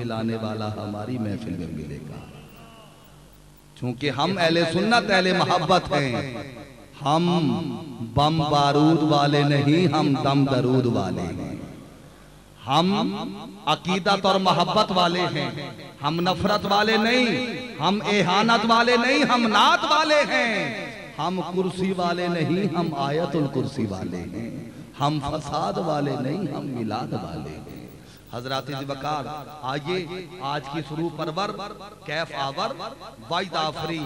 ملانے والا ہماری محفل میں ملے گا۔ چونکہ ہم اہل سنت اہل محبت ہیں۔ ہم بم بارود والے نہیں ہم دم درود والے ہیں۔ ہم عقیدت اور محبت والے ہیں۔ ہم نفرت والے نہیں ہم احانت والے نہیں ہم نات والے ہیں۔ ہم کرسی والے نہیں ہم آیت الکرسی والے ہیں۔ ہم فساد والے نہیں۔ ہم ملاد والے ہیں۔ حضرات زبکار آئیے آج کی سرو پرور، کیف آور وائد آفری،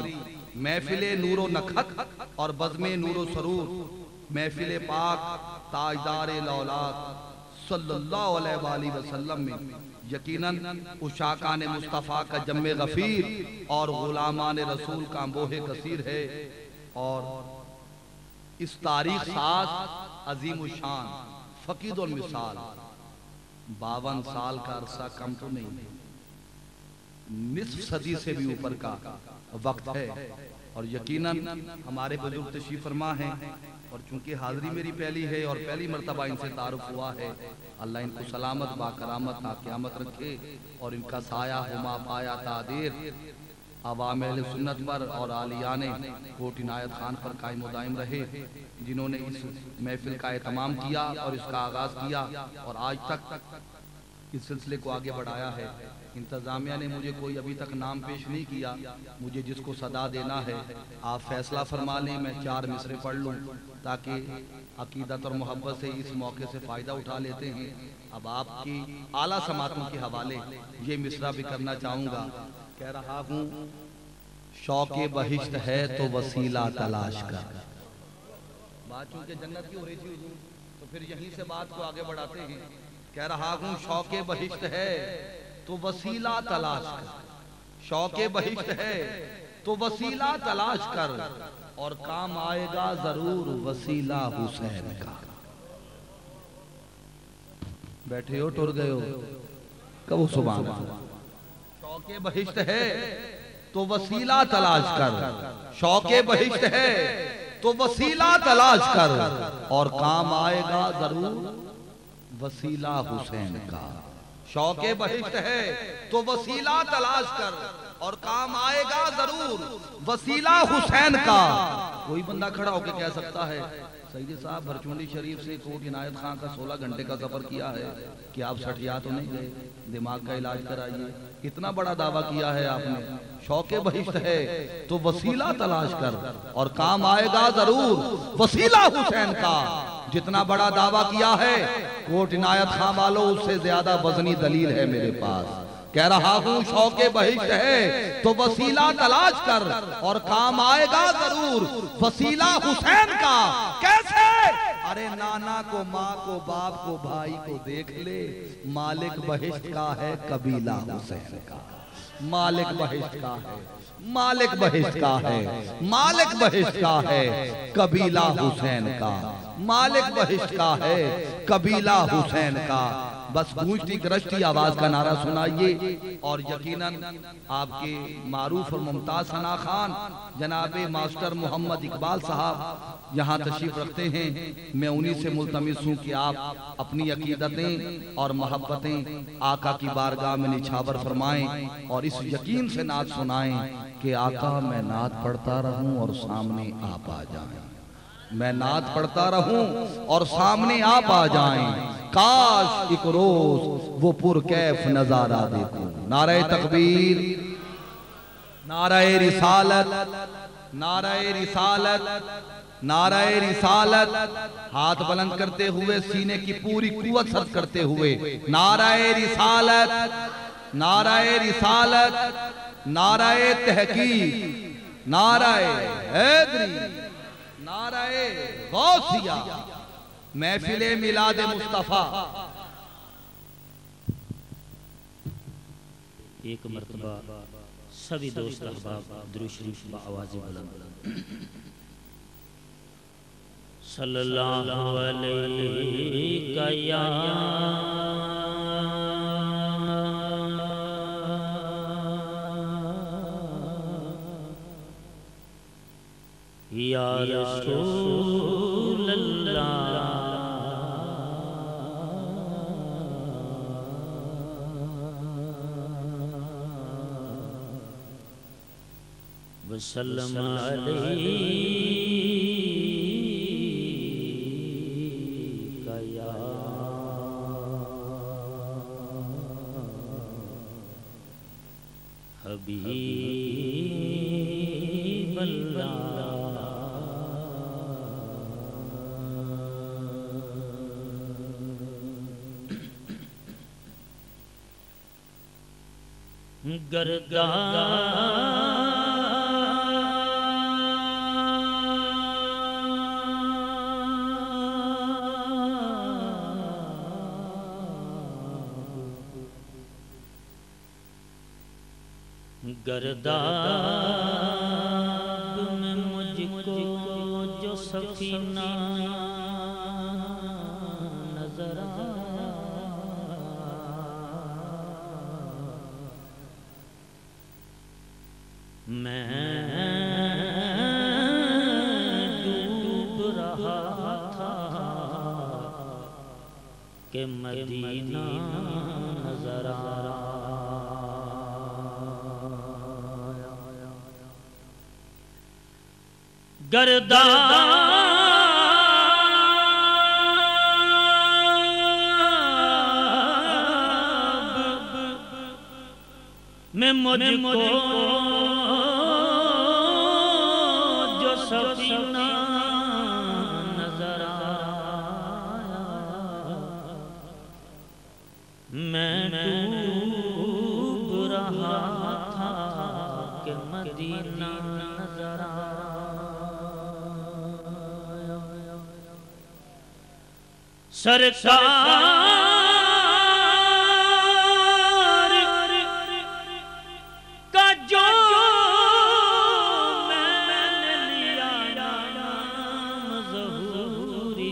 محفل نور و نکھت اور بزم نور و سرور، محفل پاک، تاجدار لولاد صلی اللہ علیہ وآلہ وسلم میں، یقیناً اشاکان مصطفیٰ کا جم غفیر اور غلامان رسول کا امبوہ کثیر ہے اور اس تاریخ ساز عظیم الشان، فقید المثال۔ باون سال کا عرصہ کم تو نہیں۔ نصف صدی سے بھی اوپر کا وقت ہے۔ اور یقیناً ہمارے بزرگ تشریف فرما ہیں۔ اور چونکہ حاضری میری پہلی ہے اور پہلی مرتبہ ان سے تعارف ہوا ہے، اللہ ان کو سلامت با کرامت تا قیامت رکھے اور ان کا سایہ، ہما، پایا، تادیر عوام اہل سنت پر اور آلیان کوٹ عنایت خان پر قائم و دائم رہے، جنہوں نے اس محفل کا اہتمام کیا اور اس کا آغاز کیا اور آج تک اس سلسلے کو آگے بڑھایا ہے۔ انتظامیہ نے مجھے کوئی ابھی تک نام پیش نہیں کیا، مجھے جس کو صدا دینا ہے، آپ فیصلہ فرما لیں، میں چار مصرے پڑھ لوں تاکہ عقیدت اور محبت سے اس موقع سے فائدہ اٹھا لیتے ہیں۔ اب آپ کی اعلیٰ سماعتوں کے حوالے یہ مصرہ بھی کرنا چاہوں گا۔ کہہ رہا ہوں، شوق بہشت ہے تو وسیلہ تلاش کر۔ بات چونکہ جنت کی ہو رہی تھی تو پھر یہیں سے بات کو آگے بڑھاتے ہیں۔ کہہ رہا ہوں، شوق بہشت ہے تو وسیلہ تلاش کر۔ شوق بہشت ہے تو وسیلہ تلاش کر۔ اور کام آئے گا ضرور وسیلہ حسین کا۔ بیٹھے ہو، ٹر گئے ہو۔ کب سبحان شوق بہشت ہے، تو وسیلہ تلاش کر۔ شوق بہشت ہے، تو وسیلہ تلاش کر۔ اور کام آئے گا ضرور وسیلہ حسین کا۔ شوق بہشت ہے، تو وسیلہ تلاش کر۔ اور کام آئے گا ضرور وسیلہ حسین کا۔ کوئی بندہ کھڑا ہو کے کہہ سکتا ہے سیدی صاحب، بھرچونڈی شریف سے کوٹ عنایت خان کا سولہ گھنٹے کا سفر کیا ہے۔ کہ آپ سٹھیا تو نہیں گئے؟ دماغ کا علاج کرائیے۔ اتنا بڑا دعویٰ کیا ہے آپ نے، شوق بہشت ہے، تو وسیلہ تلاش کر۔ اور کام آئے گا ضرور، وسیلہ حسین کا۔ جتنا بڑا دعویٰ کیا ہے، کوٹ عنایت خان والوں، اس سے زیادہ وزنی دلیل ہے میرے پاس۔ کہہ رہا ہوں، شوق بہشت ہے، تو وسیلہ تلاش کر اور کام آئے گا ضرور۔ وسیلہ حسین کا، کیسے؟ ارے، نانا کو، ماں کو، باپ کو، بھائی کو دیکھ لے۔ مالک بہشت کا ہے، قبیلہ حسین کا۔ مالک بہشت کا ہے، مالک بہشت کا ہے، مالک بہشت کا ہے، قبیلہ حسین کا۔ مالک بہشت کا ہے، قبیلہ حسین کا۔ بس گونجتی گرشتی آواز کا نعرہ سنائیے۔ اور یقیناً آپ کے معروف اور ممتاز ثنا خان، جناب ماسٹر محمد اقبال صاحب، یہاں تشریف رکھتے ہیں۔ میں انہی سے ملتمس ہوں کہ آپ اپنی عقیدتیں اور محبتیں آقا کی بارگاہ میں نچھاور فرمائیں اور اس یقین سے نعت سنائیں کہ آقا میں نعت پڑھتا رہوں اور سامنے آپ آ جائیں۔ میں نعت پڑھتا رہوں اور سامنے آپ آ جائیں۔ کاش ایک روز وہ پر کیف نظارہ دیکھوں۔ نعرہ تقبیر نعرہ رسالت نعرہ رسالت نعرہ رسالت۔ ہاتھ بلند کرتے ہوئے، سینے کی پوری قوت صرف کرتے ہوئے۔ نعرہ رسالت نعرہ رسالت، نعرہ تحقیق، نعرہ حیدری۔ نعرہ غوثیہ محفل میلاد مصطفیٰ۔ ایک مرتبہ سبھی دوست احباب درو شریف با آواز بلند صلی اللہ علیہ یا یا رسول اللہ۔ وسلم علیہ گرداب میں مجھ کو جو سفینہ کہ مدینہ نظر میں مجھ کو سرکار کا جو میں نے لیا نام ظہوری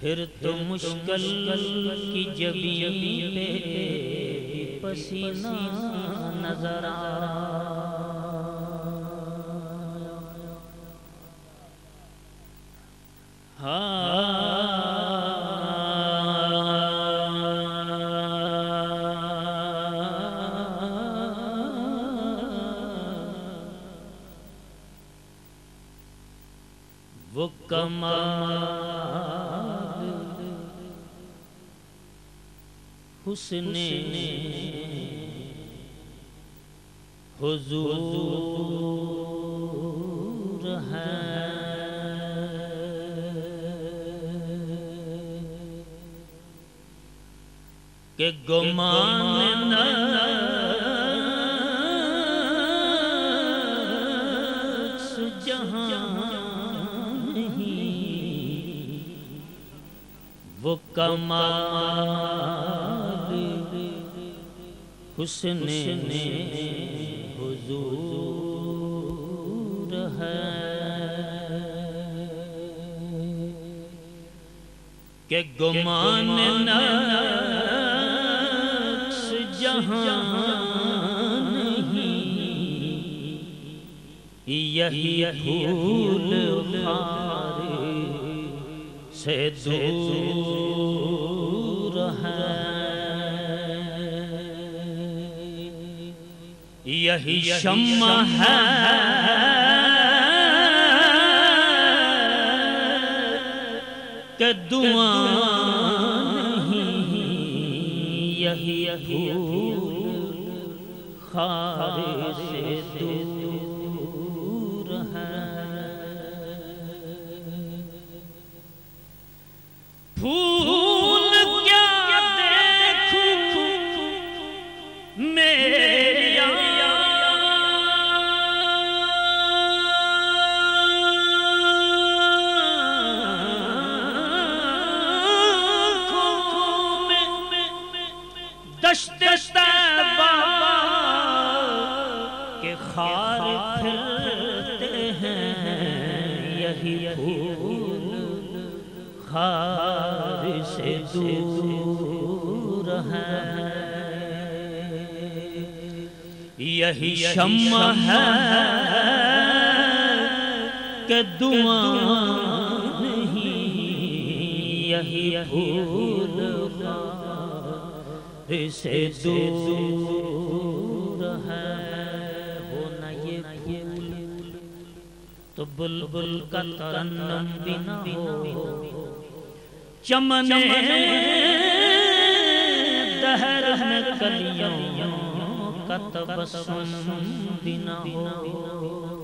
پھر تو مشکل کی جبی پہ پسینہ نظر آیا حسن حضور ہے۔ کہ گمان نفس جہاں نہیں وہ کمال حسن حضور ہے۔ کہ گمان نفس جہاں نہیں یہی پھول خار سے دور۔ یہی شمع ہے۔ کہ دعا شمع ہے کہ دعا نہیں، یہی پھول سے دور ہے ہو نہ یہ پھول تو بلبل کا ترنم بھی نہ ہو چمن دہر میں کلیوں کا تبسم بھی نہ ہو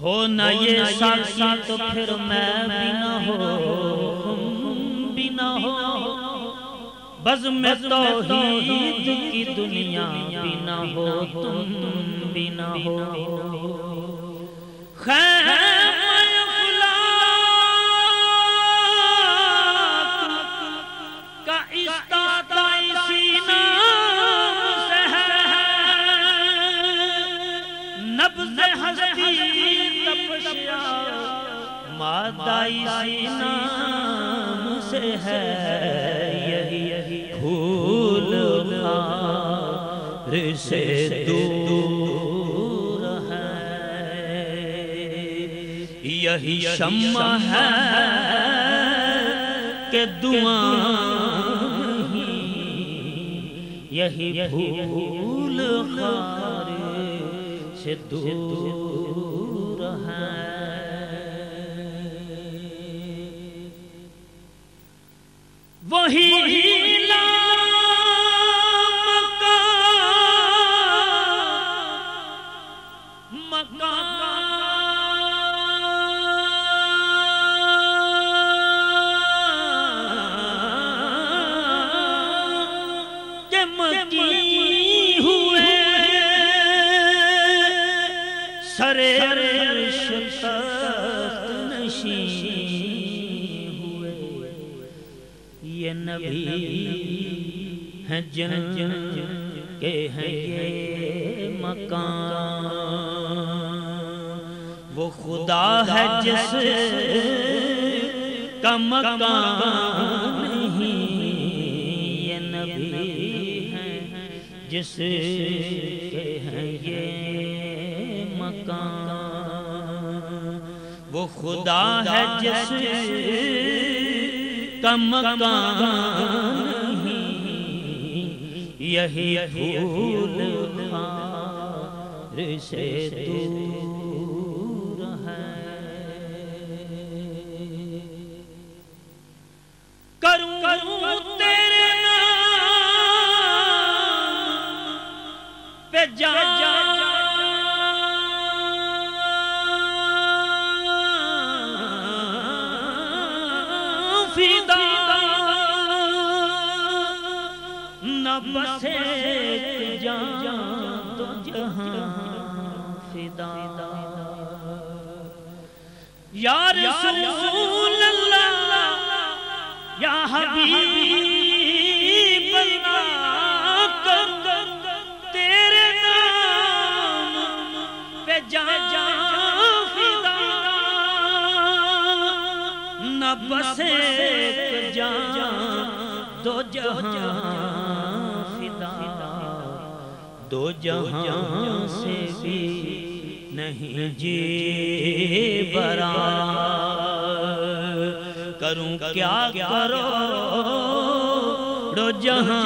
ہو نہ یہ ساکی تو پھر میں بھی نہ ہو۔ بھی نہ ہو۔ بز میں توحید کی دنیا بھی نہ ہو۔ تم بھی نہ ہو۔ خیر۔ نام سے ہے یہی پھول خار سے دور ہے۔ یہی شمع ہے کہ دعائیں یہی پھول خار سے دور وہی نبی ہیں جن کے ہیں یہ مکان۔ وہ خدا ہے جس کا مکان یہ نبی ہیں جس کے ہیں یہ مکان۔ وہ خدا ہے جس کا مکان یہی پھول خار سے دور ہے۔ کروں کروں تیرے نام پہ جا یا رسول اللہ، یا حبیب اللہ، کر تیرے نام پہ جا جا فدا۔ نہ بسے جان دو جہاں فدا۔ دو جہاں سے بھی نہیں جی برا۔ کروں کیا کرو؟ دو جہاں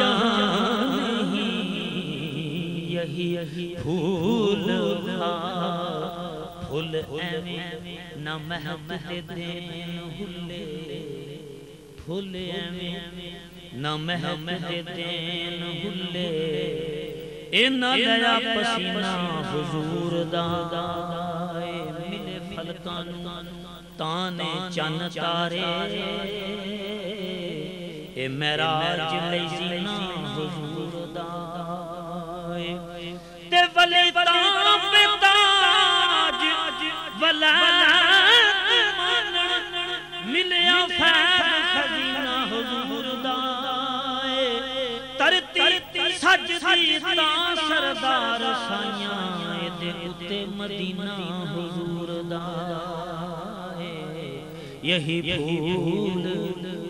یہی پھول پھول ایویں نہ مہک دین ہلے۔ پھول ایویں نہ مہک دین ہلے۔ اے نہ لیا پسینہ حضور۔ دا ملے فلکانو تانے چن تارے۔ اے میراج لئی زینہ حضور دا تے ولی تاں پہ تاج، ولایت ملیا فیض خزینہ حضور دا ترتی سجدی تاں سردار سائیاں۔ مدینہ حضور دا یہی پھول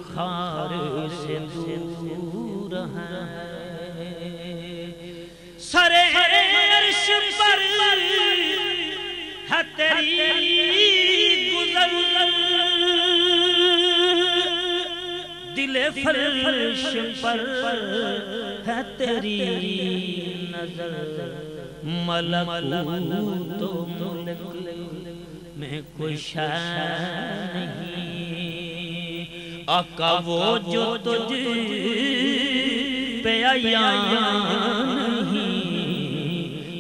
خار سے دور ہے سرے عرش پر ہے تیری گزر۔ دل فرش پر ہے تیری نظر۔ ملک تو ملک میں کوئی نہیں آقا وہ جو تجھ پہ آیا نہیں،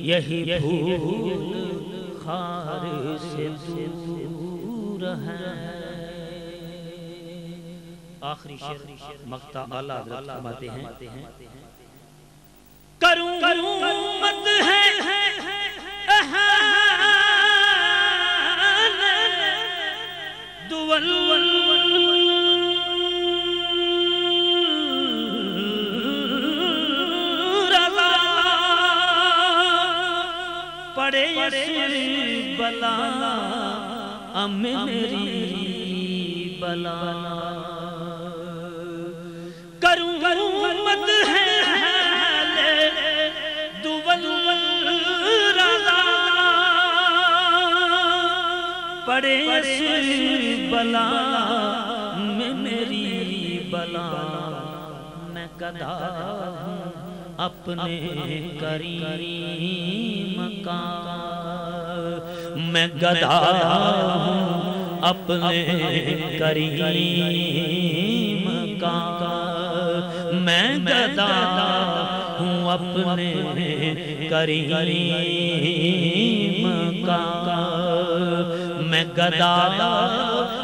یہی پھول خار سے دور ہے۔ آخری شعر مقتہ اعلیٰ حضرت فرماتے ہیں کروں مت ہے۔ دول۔ رضا پڑے بلا ام میری بلا کروں مت ہے۔ پڑے بلا میں میری بلا میں گدا ہوں اپنے کریم کا میں گدا ہوں اپنے کریم کا میں گدا ہوں اپنے کریم میں گدا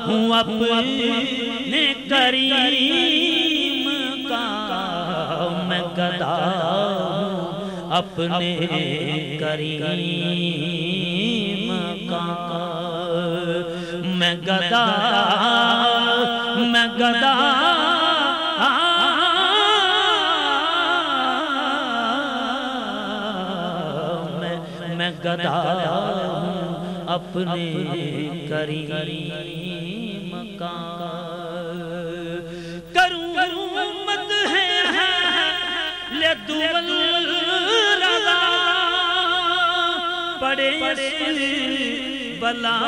ہوں اپنے کریم کا، میں گدا ہوں اپنے کریم کا۔ میں گدا میں گدا میں گدا اپنے کریم کا کروں مت ہے لے دول رضا پڑے بلا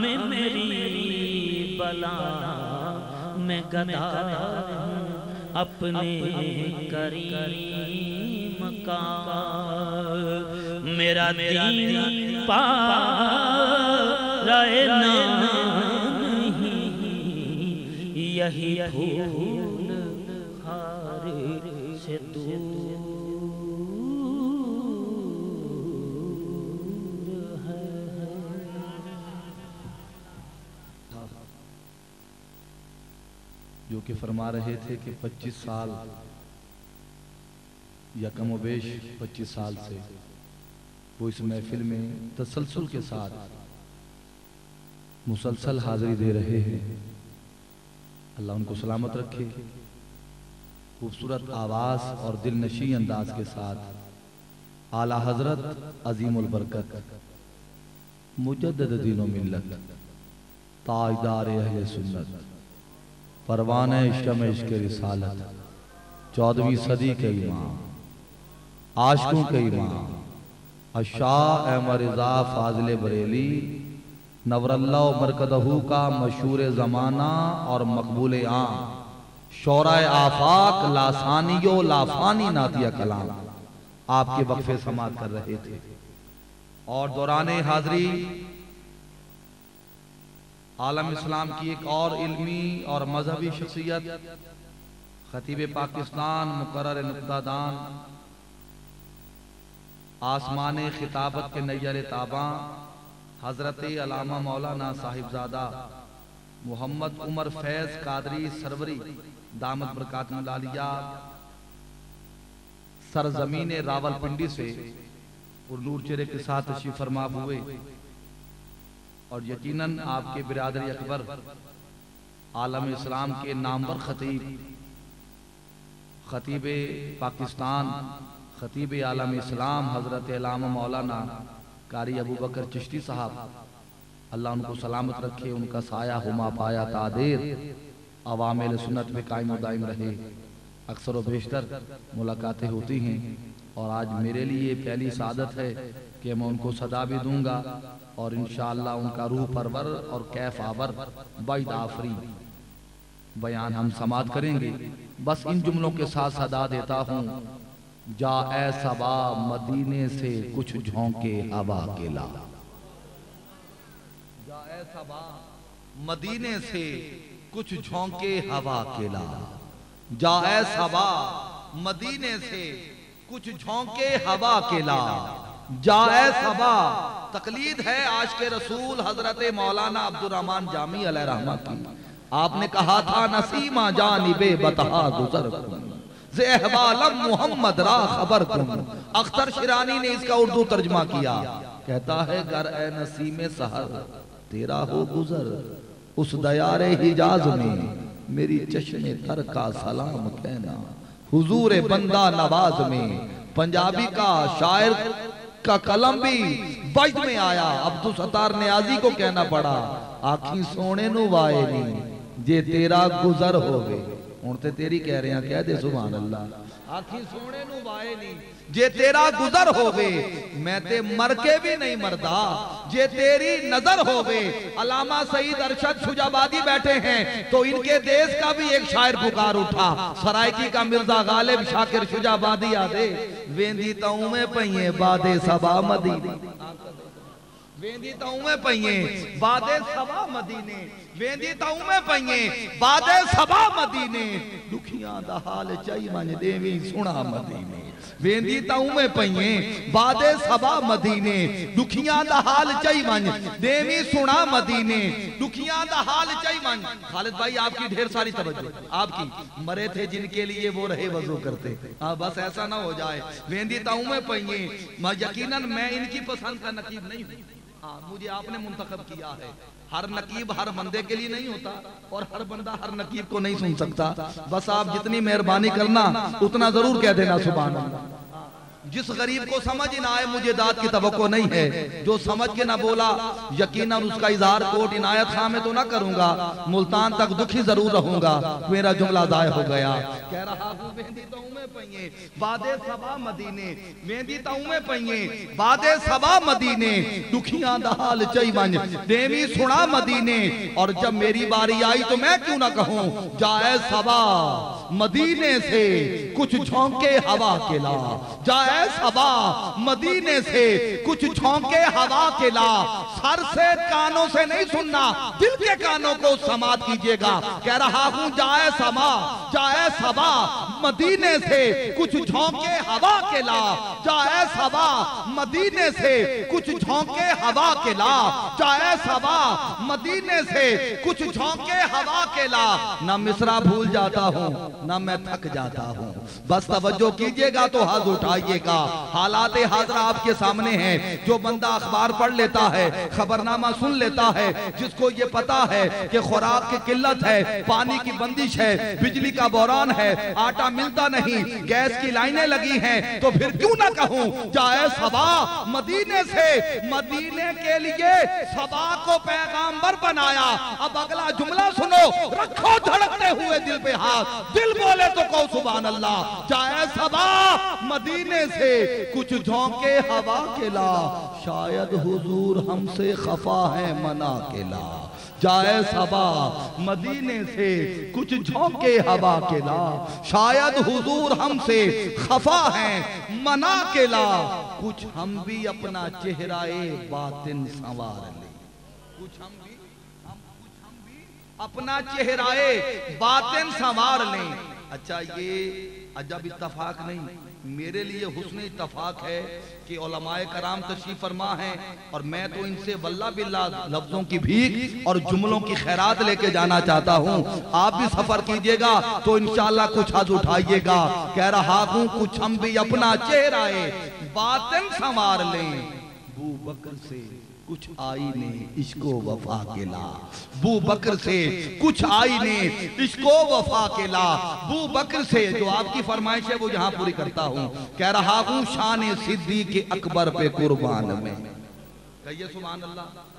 میں میری بلا۔ میں گدا ہوں اپنے کریم کا میرا دین پا رہے نہیں یہی پھول خار سے دور ہے جو کہ فرما رہے تھے کہ پچیس سال یا کم و بیش پچیس سال سے۔ وہ اس محفل میں تسلسل کے ساتھ مسلسل حاضری دے رہے ہیں۔ اللہ ان کو سلامت رکھے۔ خوبصورت آواز اور دل نشی انداز کے ساتھ۔ اعلیٰ حضرت عظیم البرکت۔ مجدد دین و ملت۔ تاجدار اہل سنت۔ پروانہ شم عشق رسالت۔ چودویں صدی کے امام۔ عاشقوں کے امام اشاہ احمد رضا فاضل بریلی، نور اللہ و مرکدہ کا مشہور زمانہ اور مقبول عام۔ شورہ آفاق لاسانی و لافانی ناتیہ کلام آپ کے وقفے سماعت کر رہے تھے۔ اور دوران حاضری، عالم اسلام کی ایک اور علمی اور مذہبی شخصیت، خطیب پاکستان، مقرر نقطہ دان آسمان خطابت کے نیر تاباں، حضرت علامہ مولانا صاحبزادہ محمد عمر فیض قادری سروری، دامت برکات ملالیہ، سرزمین راول پنڈی سے اردور چرے کے ساتھ تشریف فرما ہوئے۔ اور یقیناً آپ کے برادری اکبر، عالم اسلام کے نامور خطیب خطیب پاکستان خطیب عالم اسلام حضرت علامہ مولانا قاری ابو بکر چشتی صاحب۔ اللہ ان کو سلامت رکھے، ان کا سایہ ہما پایا تعدیر عوامل سنت میں قائم و دائم رہے۔ اکثر و بیشتر ملاقاتیں ہوتی ہیں۔ اور آج میرے لیے پہلی سعادت ہے کہ میں ان کو صدا بھی دوں گا اور انشاءاللہ ان کا روح پرور اور کیف آور باید آفری بیان ہم سماعت کریں گے۔ بس ان جملوں کے ساتھ صدا دیتا ہوں۔ جا اے سبا مدینے سے کچھ جھونکے ہوا کے لا۔ جا اے سبا مدینے سے کچھ جھونکے ہوا کے لا۔ جا اے سبا مدینے سے کچھ جھونکے ہوا کے لا۔ جا اے سبا تقلید ہے عاشق رسول حضرت مولانا عبد الرحمن جامی علیہ رحمہ کی۔ آپ نے کہا تھا نسیمہ جانب بتہا گزر کن۔ زی محمد را خبر کن اختر شیرانی نے اس کا اردو ترجمہ کیا۔ کہتا ہے، گر اے نسیم سہر تیرا ہو گزر۔ اس دیار حجاز میں میری چشم تر کا سلام کہنا۔ حضور بندہ نواز میں پنجابی کا شاعر کا کلم بھی بجد میں آیا۔ عبدالستار نیازی کو کہنا پڑا آنکھی سونے نو وائے نہیں جے تیرا گزر ہو گئے ہونتے تیری کہہ رہے ہیں کہہ دے سبحان اللہ۔ آنکھی سونے نو وائے نہیں۔ جے تیرا گزر ہوگے میں تے مر کے بھی نہیں مردہ جے تیری نظر ہوگے علامہ سعید ارشد شجابادی بیٹھے ہیں تو ان کے دیس کا بھی ایک شاعر پکار اٹھا۔ سرائکی کا مرزا غالب شاکر شجابادی آدھے ویندی تاؤں میں پہیے بادے سبا مدینہ۔ ویندی تاؤں میں پہیے بادے سبا مدینے۔ ویندی تاؤں میں پہیے بادے سبا مدینے۔ دکھیاں دا حال چاہی من دیوی سنا مدینے۔ ویندی تاؤں میں پہیے بادے سبا مدینے۔ دکھیاں دا حال چاہی من دیوی سنا مدینے۔ دکھیاں دا حال چاہی من خالد بھائی آپ کی ڈھیر ساری توجہ۔ آپ کی مرے تھے جن کے لیے وہ رہے وضو کرتے۔ ہاں بس ایسا نہ ہو جائے۔ ویندی تاؤں میں پہیے یقیناً میں ان کی پسند کا نقیب نہیں ہوں۔ ہاں مجھے آپ نے منتخب کیا ہے۔ ہر نقیب ہر بندے کے لیے نہیں ہوتا اور ہر بندہ ہر نقیب کو نہیں سن سکتا۔ بس آپ جتنی مہربانی کرنا، اتنا ضرور کہہ دینا، سبحان اللہ۔ جس غریب کو سمجھ نہ آئے، مجھے داد کی توقع نہیں ہے۔ جو سمجھ کے نہ بولا، یقیناً اس کا اظہار کوٹ عنایت خواہ میں تو نہ کروں گا۔ ملتان تک دکھی ضرور رہوں گا۔ میرا جملہ ضائع ہو گیا۔ کہہ رہا ہوں، مہندی تاؤں میں پہیے بادے سبا مدینے۔ مہندی تاؤں میں پہیے بادے سبا مدینے۔ دکھیاں دہال چاہی من دیوی سنا مدینے۔ اور جب میری باری آئی تو میں کیوں نہ کہوں؟ جائے سبا مدینے سے کچھ جھونکے ہوا کے لا جائے سبا مدینے سے کچھ جھونکے ہوا کے لا۔ سر سے کانوں سے نہیں سننا، دل کے کانوں کو سماعت کیجیے گا۔ کہہ رہا ہوں، جائے سما جائے سبا مدینے سے کچھ جھونکے ہوا کے لا۔ جائے سبا مدینے سے کچھ جھونکے ہوا کے لا۔ جائے سبا مدینے سے کچھ جھونکے ہوا کے لا۔ نہ مصرہ بھول جاتا ہوں، نہ میں تھک جاتا ہوں۔ بس توجہ کیجیے گا تو ہاتھ اٹھائیے گا۔ حالات حاضرہ آپ کے سامنے ہیں۔ جو بندہ اخبار پڑھ لیتا ہے، خبرنامہ سن لیتا ہے، جس کو یہ پتا ہے کہ خوراک کی قلت ہے، پانی کی بندش ہے، بجلی کا بوران ہے، آٹا ملتا نہیں، گیس کی لائنیں لگی ہیں، تو پھر کیوں نہ کہوں، جائے سبا مدینے سے۔ مدینے کے لیے سبا کو پیغامبر بنایا۔ اب اگلا جملہ سنو۔ رکھو دھڑکتے ہوئے دل پہ ہاتھ۔ دل بولے تو کہو سبحان اللہ۔ جائے سبا مدینے سے کچھ جھونکے ہوا کے لا شاید حضور ہم سے خفا ہے منا کے لا جائے سبا مدینے سے کچھ جھونکے ہوا کے لا شاید حضور ہم سے خفا ہے منا کے لا کچھ ہم بھی اپنا چہرہ باطن سنوار لیں۔ کچھ ہم بھی اپنا چہرہ باطن سنوار لیں۔ اچھا یہ عجب اتفاق نہیں۔ میرے لیے حسن اتفاق ہے کہ علماء کرام تشریف فرما ہیں اور میں تو ان سے واللہ باللہ لفظوں کی بھیک اور جملوں کی خیرات لے کے جانا چاہتا ہوں۔ آپ بھی سفر کیجیے گا تو انشاءاللہ کچھ حد اٹھائیے گا۔ کہہ رہا ہوں، کچھ ہم بھی اپنا چہرہ باطن سنوار لیں۔ بو بکر سے کچھ آئی نے عشق و وفا کے لا۔ بو بکر سے کچھ آئی نے عشق و وفا کے لا۔ بو بکر سے جو آپ کی فرمائش ہے وہ یہاں پوری کرتا ہوں۔ کہہ رہا ہوں شان صدیق اکبر پہ قربان میں۔ کہیے سبحان اللہ۔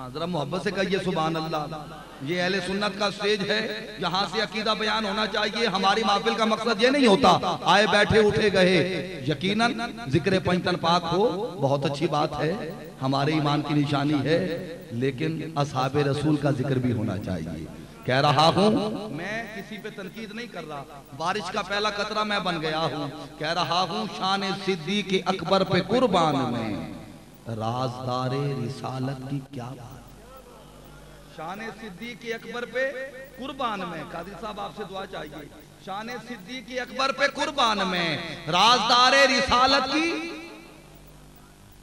ہاں ذرا محبت سے کہیے، سبحان اللہ۔ یہ اہل سنت کا سٹیج ہے، یہاں سے عقیدہ بیان ہونا چاہیے۔ ہماری محفل کا مقصد یہ نہیں ہوتا، آئے بیٹھے، اٹھے گئے۔ یقیناً ذکر پنجتن پاک ہو، بہت اچھی بات ہے۔ ہمارے ایمان کی نشانی ہے، لیکن اصحاب رسول کا ذکر بھی ہونا چاہیے۔ کہہ رہا ہوں، میں کسی پہ تنقید نہیں کر رہا۔ بارش کا پہلا قطرہ میں بن گیا ہوں۔ کہہ رہا ہوں، شان صدیق اکبر پہ قربان میں۔ رازدار رسالت کی کیا بات؟ شان صدیق اکبر پہ قربان میں قادر صاحب آپ سے دعا چاہیے۔ شان صدیق اکبر پہ قربان میں رازدار رسالت کی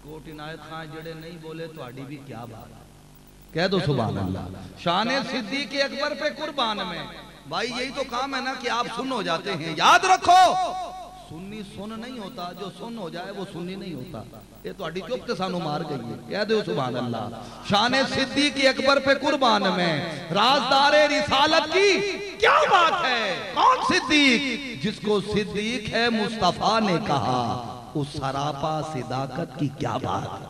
کوٹ عنایت خان جڑے نہیں بولے تو آڈی بھی کیا بات؟ کہہ دو سبحان اللہ۔ شان صدیق اکبر پہ قربان میں۔ بھائی یہی تو کام ہے نا کہ آپ سن ہو جاتے ہیں۔ یاد رکھو سنی سن نہیں ہوتا، جو سن ہو جائے وہ سنی نہیں ہوتا۔ یہ تو اڈی چپ کے سانو مار گئی ہے۔ کہہ دو سبحان اللہ۔ شان صدیق اکبر پہ قربان میں۔ رازدار رسالت کی کیا بات ہے؟ کون صدیق؟ جس کو صدیق ہے مصطفیٰ نے کہا۔ اس سراپا صداقت کی کیا بات ہے؟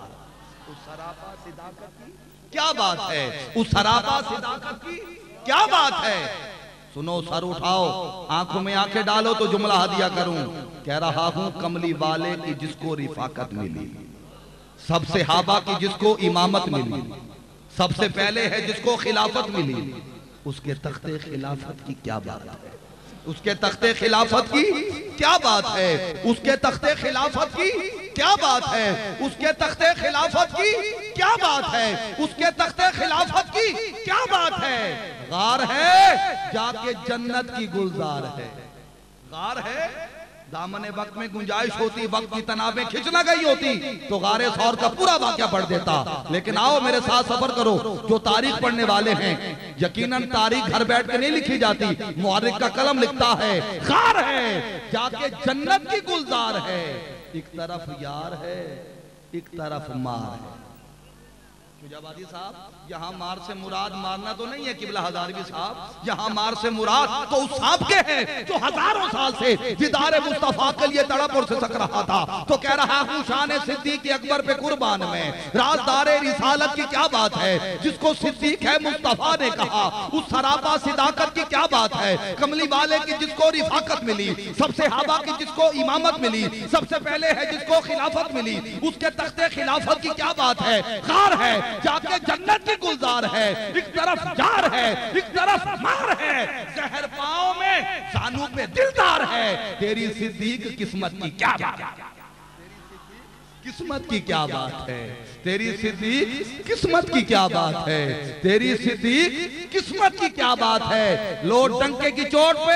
اس سراپا صداقت کی کیا بات ہے؟ اس سراپا صداقت کی کیا بات ہے؟ سنو، سر اٹھاؤ، آنکھوں میں آنکھیں ڈالو تو جملہ ہدیہ کروں۔ کہہ رہا ہوں، کملی والے کی جس کو رفاقت ملی۔ سب سے حابہ کی جس کو امامت ملی۔ سب سے پہلے ہے جس کو خلافت ملی۔ اس کے تخت خلافت کی کیا بات ہے؟ اس کے تخت خلافت کی کیا بات ہے؟ اس کے تخت خلافت کی کیا بات ہے؟ اس کے تخت خلافت کی کیا بات ہے؟ اس کے تخت خلافت کی کیا بات ہے؟ غار ہے جا کے جنت کی گلزار ہے۔ غار ہے؟ دامن وقت میں گنجائش ہوتی، وقت کی تنابیں کھچنا گئی ہوتی، تو غار سور کا پورا واقعہ پڑھ دیتا۔ لیکن آؤ میرے ساتھ سفر کرو، جو تاریخ پڑھنے والے ہیں، یقیناً تاریخ گھر بیٹھ کے نہیں لکھی جاتی معرک کا قلم لکھتا ہے، غار ہے، جا کے جنت کی گلزار ہے۔ ایک طرف یار ہے ایک طرف مار ہے۔ شجابادی صاحب، یہاں مار سے مراد مارنا تو نہیں ہے قبلہ ہزاروی صاحب، یہاں مار سے مراد تو اس صاحب کے ہیں جو ہزاروں سال سے دیدار مصطفیٰ کے لیے تڑپ اور سے سک رہا تھا۔ تو کہہ رہا ہوں، شان صدیق اکبر پہ قربان میں، رازدار رسالت کی کیا بات ہے؟ جس کو صدیق ہے، مصطفیٰ نے کہا۔ اس سراپا صداقت کی کیا بات ہے؟ کملی والے کی جس کو رفاقت ملی، سب سے حابہ کی جس کو امامت ملی، سب سے پہلے ہے جس کو خلافت ملی، اس کے تخت خلافت کی کیا بات ہے؟ غار ہے۔ جا کے جنت کی گلزار ہے، ایک طرف جار ہے، ایک طرف مار ہے۔ زہر پاؤں میں سانوں پہ دلدار ہے۔ تیری صدیق قسمت کی کیا بات ہے؟ قسمت کی کیا بات ہے؟ تیری صدیق قسمت کی کیا بات ہے؟ تیری صدیق قسمت کی کیا بات ہے؟ لوٹ ڈنکے کی چوٹ پہ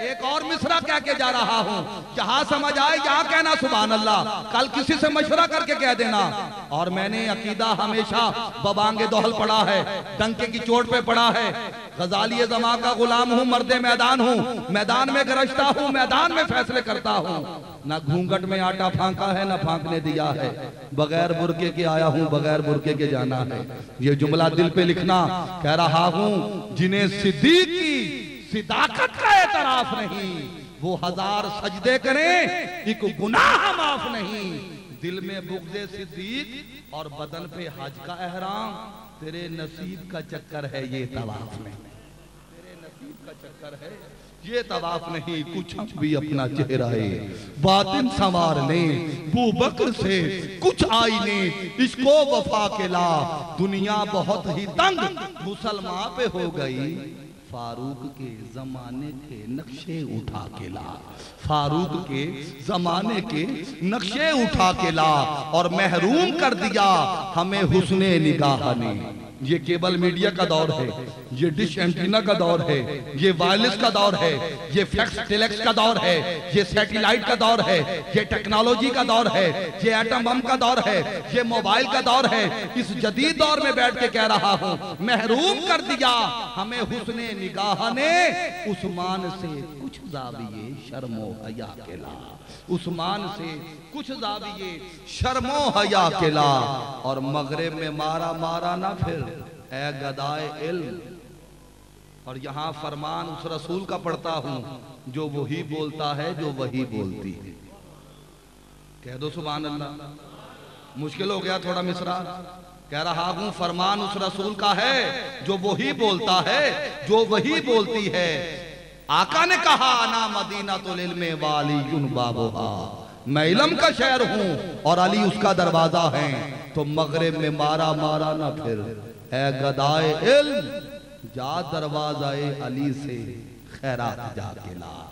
ایک اور مصرہ کہہ کے جا رہا ہوں۔ جہاں سمجھ آئے یہاں کہنا سبحان اللہ۔ کل کسی سے مشورہ کر کے کہہ دینا۔ اور میں نے عقیدہ ہمیشہ ببانگ دوہل پڑا ہے ڈنکے کی چوٹ پہ پڑا ہے۔ غزالی زمان کا غلام ہوں مرد میدان ہوں۔ میدان میں گرشتا ہوں میدان میں فیصلے کرتا ہوں۔ نہ گھونگٹ میں آٹا پھانکا ہے، نہ پھانکنے دیا ہے۔ بغیر برکے کے آیا ہوں، بغیر برکے کے جانا ہے۔ یہ جملہ دل پہ لکھنا کہہ رہا ہوں، جنہیں صدیق کی صداقت کا اعتراف نہیں، وہ ہزار سجدے کریں، ایک گناہ معاف نہیں۔ دل میں بغض صدیق اور بدن پہ حج کا احرام، تیرے نصیب کا چکر ہے یہ طواف نہیں تیرے نصیب کا چکر ہے یہ طواف نہیں کچھ بھی اپنا چہرہ ہے۔ باطن سوار لیں بو بکر سے کچھ آئینے اس کو وفا کے لا دنیا بہت ہی تنگ۔ مسلمان پہ ہو گئی۔ فاروق کے زمانے کے نقشے اٹھا کے لا۔ فاروق کے زمانے کے نقشے اٹھا کے لا۔ اور محروم کر دیا ہمیں حسن نگاہ نے۔ یہ کیبل میڈیا کا دور ہے۔ یہ ڈش اینٹینا کا دور ہے، یہ وائرلس کا دور ہے، یہ فلیکس ٹیلیکس کا دور ہے، یہ سیٹیلائٹ کا دور ہے، یہ ٹیکنالوجی کا دور ہے، یہ ایٹم بم کا دور ہے، یہ موبائل کا دور ہے، اس جدید دور میں بیٹھ کے کہہ رہا ہوں، محروم کر دیا، ہمیں حسن نگاہ نے عثمان سے کچھ زاویے شرم و حیا کے لا، عثمان سے کچھ زاویے شرم و حیا کے لا، اور مغرب میں مارا مارا نہ پھر، اے گدائے علم اور یہاں فرمان اس رسول کا پڑھتا ہوں، جو وہی بولتا ہے، جو وہی بولتی ہے۔ کہہ دو سبحان اللہ۔ مشکل ہو گیا تھوڑا مصرہ کہہ رہا ہوں، فرمان اس رسول کا ہے، جو وہی بولتا ہے، جو وہی بولتی ہے۔ آقا نے کہا، انا مدینہ تو للم والی بابوہا۔ میں علم کا شہر ہوں اور علی اس کا دروازہ ہے۔ تو مغرب میں مارا مارا نہ پھر۔ اے گدائے علم جا دروازہ علی سے خیرات جا کے لا۔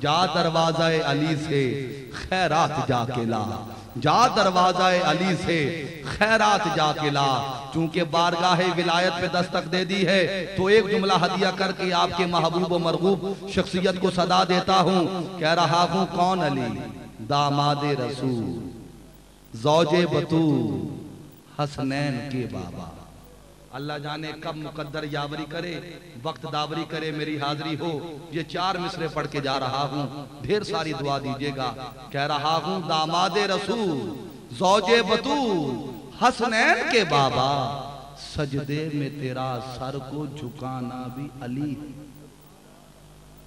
جا دروازہ علی سے خیرات جا کے لا۔ جا دروازہ علی سے خیرات جا کے لا۔ چونکہ بارگاہ ولایت پہ دستک دے دی ہے، تو ایک جملہ ہدیہ کر کے آپ کے محبوب و مرغوب شخصیت کو صدا دیتا ہوں۔ کہہ رہا ہوں، کون علی؟ داماد رسول، زوج بطول، حسنین کے بابا۔ اللہ جانے کب مقدر یاوری کرے، وقت داوری کرے میری حاضری ہو۔ یہ چار مصرے پڑھ کے جا رہا ہوں۔ ڈھیر ساری دعا دیجیے گا۔ کہہ رہا ہوں، داماد رسول، زوج بطول، حسنین کے بابا، سجدے میں تیرا سر کو جھکانا بھی علی۔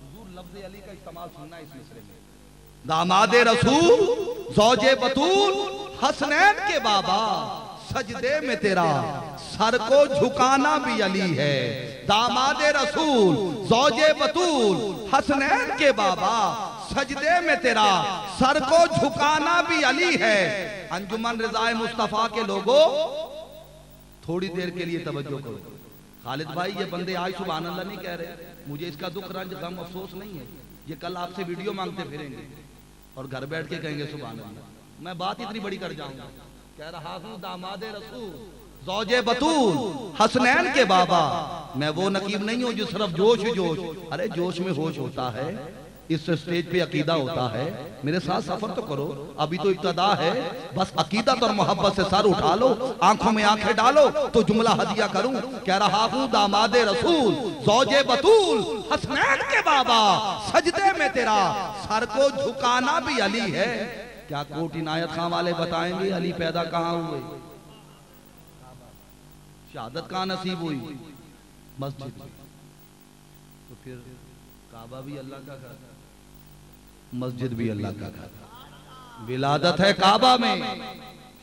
حضور لفظ علی کا استعمال سننا اس مصرے میں۔ داماد رسول، زوج بطول، حسنین کے بابا۔ سجدے میں تیرا۔ سر کو جھکانا بھی علی ہے۔ داماد رسول، زوج بطول، حسنین کے بابا، سجدے میں تیرا۔ سر کو جھکانا بھی علی ہے۔ انجمن رضائے مصطفیٰ کے لوگوں تھوڑی دیر کے لیے توجہ کرو۔ خالد بھائی، یہ بندے آج سبحان اللہ نہیں کہہ رہے۔ مجھے اس کا دکھ، رنج، غم افسوس نہیں ہے۔ یہ کل آپ سے ویڈیو مانگتے پھریں گے اور گھر بیٹھ کے کہیں گے سبحان اللہ۔ میں بات اتنی بڑی کر جاؤں گا۔ کہہ رہا ہوں داماد رسول زوج بطول حسنین کے بابا میں وہ نقیب نہیں ہوں جو صرف جوش جوش۔ ارے جوش میں ہوش ہوتا ہے اس سٹیج پہ عقیدہ ہوتا ہے۔ میرے ساتھ سفر تو کرو ابھی تو ابتدا ہے۔ بس عقیدت اور محبت سے سر اٹھا لو آنکھوں میں آنکھیں ڈالو تو جملہ ہدیہ کروں۔ کہہ رہا ہوں داماد رسول زوج بطول حسنین کے بابا سجدے میں تیرا سر کو جھکانا بھی علی ہے۔ کیا کوٹ عنایت خان والے بتائیں گے علی پیدا کہاں ہوئے؟ شہادت کہاں نصیب ہوئی؟ مسجد تو پھر کعبہ بھی اللہ کا گھر مسجد بھی اللہ کا گھر ولادت ہے کعبہ میں۔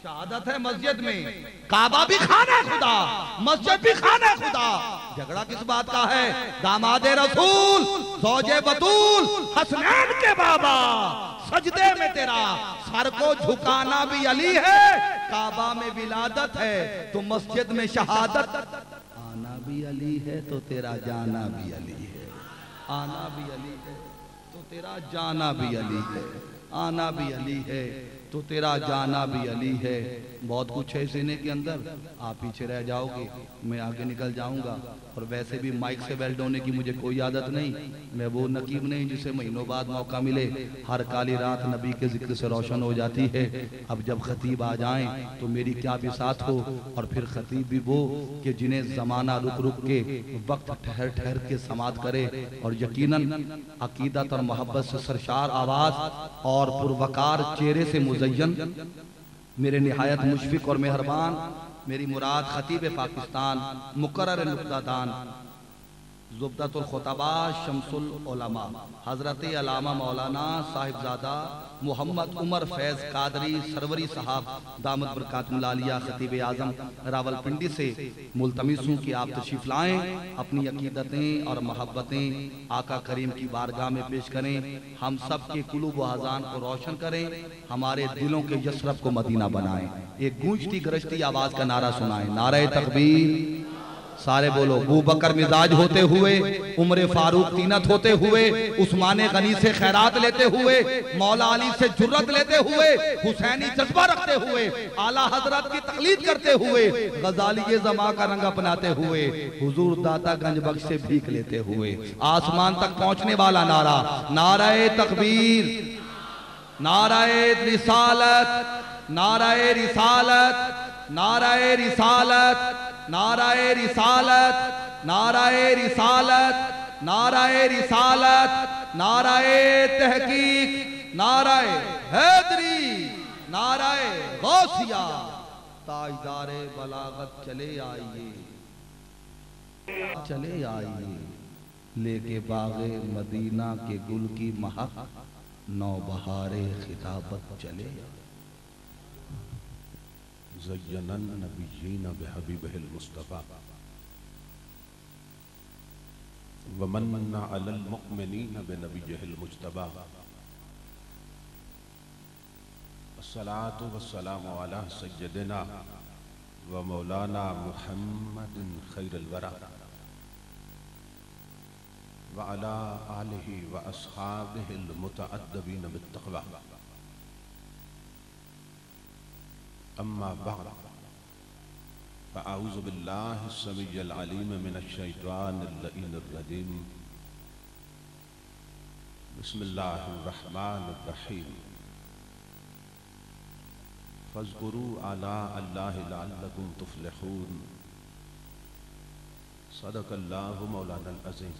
شہادت ہے مسجد میں۔ کعبہ بھی خانہ خدا۔ مسجد بھی خانہ خدا۔ جھگڑا کس بات کا ہے؟ داماد رسول، زوج بطول، حسنین کے بابا۔ سجدے میں تیرا۔ سر کو جھکانا بھی علی ہے، کعبہ میں ولادت ہے، تو مسجد میں شہادت۔ آنا بھی علی ہے تو تیرا جانا بھی علی ہے۔ آنا بھی علی ہے تو تیرا جانا بھی علی ہے۔ آنا بھی علی ہے تو تیرا جانا بھی علی ہے۔ بہت کچھ ہے سینے کے اندر۔ آپ پیچھے رہ جاؤ گے، میں آگے نکل جاؤں گا۔ اور ویسے بھی مائک سے بیلٹ ہونے کی مجھے کوئی عادت نہیں۔ میں وہ نقیب نہیں جسے مہینوں بعد موقع ملے۔ ہر کالی رات نبی کے ذکر سے روشن ہو جاتی ہے۔ اب جب خطیب آ جائیں تو میری کیا بھی ساتھ ہو۔ اور پھر خطیب بھی وہ کہ جنہیں زمانہ رک رک کے وقت ٹھہر ٹھہر کے سماعت کرے۔ اور یقیناً عقیدت اور محبت سے سرشار آواز اور پروکار چہرے سے مزین میرے نہایت مشفق اور مہربان میری مراد خطیب پاکستان مقرر نقطہ دان زبدت الخطبہ شمس العلماء، حضرت علامہ مولانا صاحبزادہ محمد عمر فیض قادری، سروری صاحب دامت برکات ملالیہ، خطیب اعظم، راول پنڈی سے ملتمس ہوں کہ آپ تشریف لائیں، اپنی عقیدتیں اور محبتیں آقا کریم کی بارگاہ میں پیش کریں، ہم سب کے قلوب و حضان کو روشن کریں، ہمارے دلوں کے یسرف کو مدینہ بنائیں۔ ایک گونجتی گرجتی آواز کا نعرہ سنائیں۔ نعرہ تکبیر سارے بولو بو بکر مزاج ہوتے ہوئے، عمر فاروق تینت ہوتے ہوئے، عثمان غنی سے خیرات لیتے ہوئے، مولا علی سے جرت لیتے ہوئے، حسینی جذبہ رکھتے ہوئے، اعلیٰ حضرت کی تقلید کرتے ہوئے، غزالی زماں کا رنگ اپناتے ہوئے، حضور داتا گنج بخش سے بھیک لیتے ہوئے، آسمان تک پہنچنے والا نعرہ نعرہ تکبیر، نعرہ رسالت نعرہ رسالت نعرہ رسالت نعرہ رسالت نعرہ رسالت نعرہ رسالت، نعرہ تحقیق، نعرہ حیدری، نعرہ غوثیہ۔ تاجدار بلاغت چلے آئیے۔ چلے آئیے۔ لے کے باغ مدینہ کے گل کی مہک نو بہار خطابت چلے آئیے۔ زينن نبينا بحبيبه المصطفى. ومن على المؤمنين بنبيه المجتبى. الصلاة والسلام على سيدنا ومولانا محمد خير الورى. وعلى آله وأصحابه المتأدبين بالتقوى. أما بعد، فأعوذ بالله السميع العليم من الشيطان اللئين الرجيم. بسم الله الرحمن الرحيم. فاذكروا آلاء الله لعلكم تفلحون. صدق الله مولانا العظيم.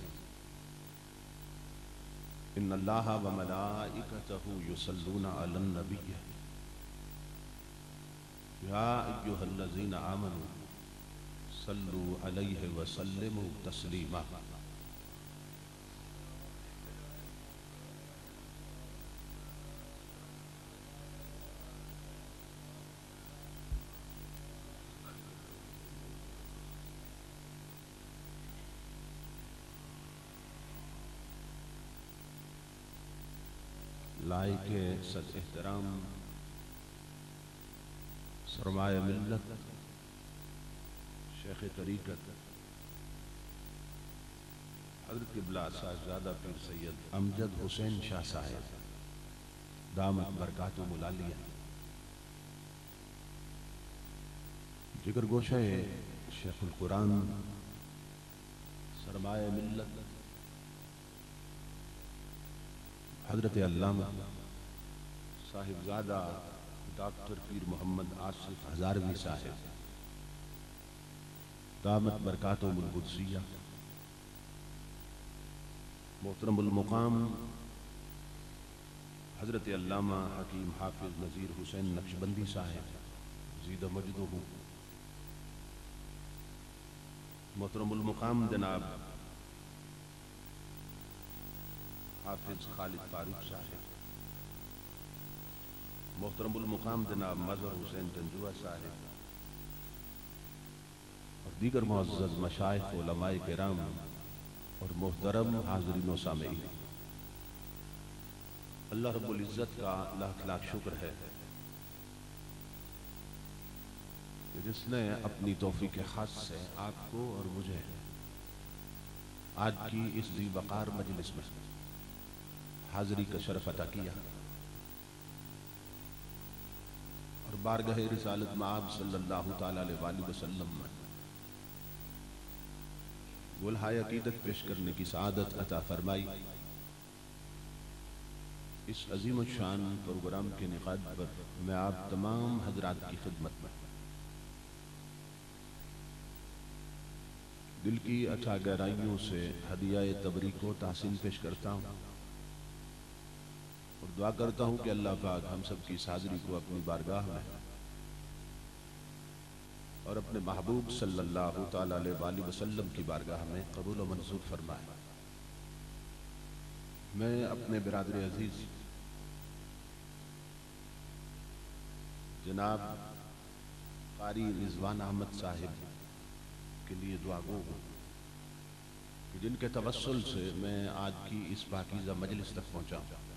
إن الله وملائكته يصلون على النبي. يا أيها الذين آمنوا صلوا عليه وسلموا تسليما لائق صد احترام سرمایہ ملت شیخ طریقت حضرت قبلہ صاحبزادہ پیر سید امجد حسین شاہ صاحب، دامت برکات و ملالیہ۔ جگر گوشہ شیخ القرآن، سرمایہ ملت حضرت علامہ صاحبزادہ ڈاکٹر پیر محمد آصف ہزاروی صاحب۔ دامت برکات و ملقدسیہ محترم المقام، حضرت علامہ حکیم حافظ نذیر حسین نقشبندی صاحب زید مجدہ محترم المقام جناب حافظ خالد فاروق صاحب۔ محترم المقام جناب مظہر حسین تنجوہ صاحب اور دیگر معزز مشائق علماء کرام اور محترم حاضرین و سامعین۔ اللہ رب العزت کا لاکھ لاکھ شکر ہے کہ جس نے اپنی توفیق خاص سے آپ کو اور مجھے آج کی اس دی وقار مجلس میں حاضری کا شرف عطا کیا۔ اور بارگاہ رسالت معاب صلی اللہ تعالی علیہ وسلم میں۔ گلہائے عقیدت پیش کرنے کی سعادت عطا فرمائی۔ اس عظیم الشان پروگرام کے نقاد پر میں آپ تمام حضرات کی خدمت میں۔ دل کی اچھا گہرائیوں سے ہدیہ تبریک و تحسین پیش کرتا ہوں۔ اور دعا کرتا ہوں کہ اللہ پاک ہم سب کی حاضری کو اپنی بارگاہ میں اور اپنے محبوب صلی اللہ تعالی علیہ وسلم کی بارگاہ میں قبول و منظور فرمائے۔ میں اپنے برادر عزیز، جناب قاری رضوان احمد صاحب کے لیے دعا گو ہوں کہ جن کے توسل سے میں آج کی اس پاکیزہ مجلس تک پہنچا ہوں۔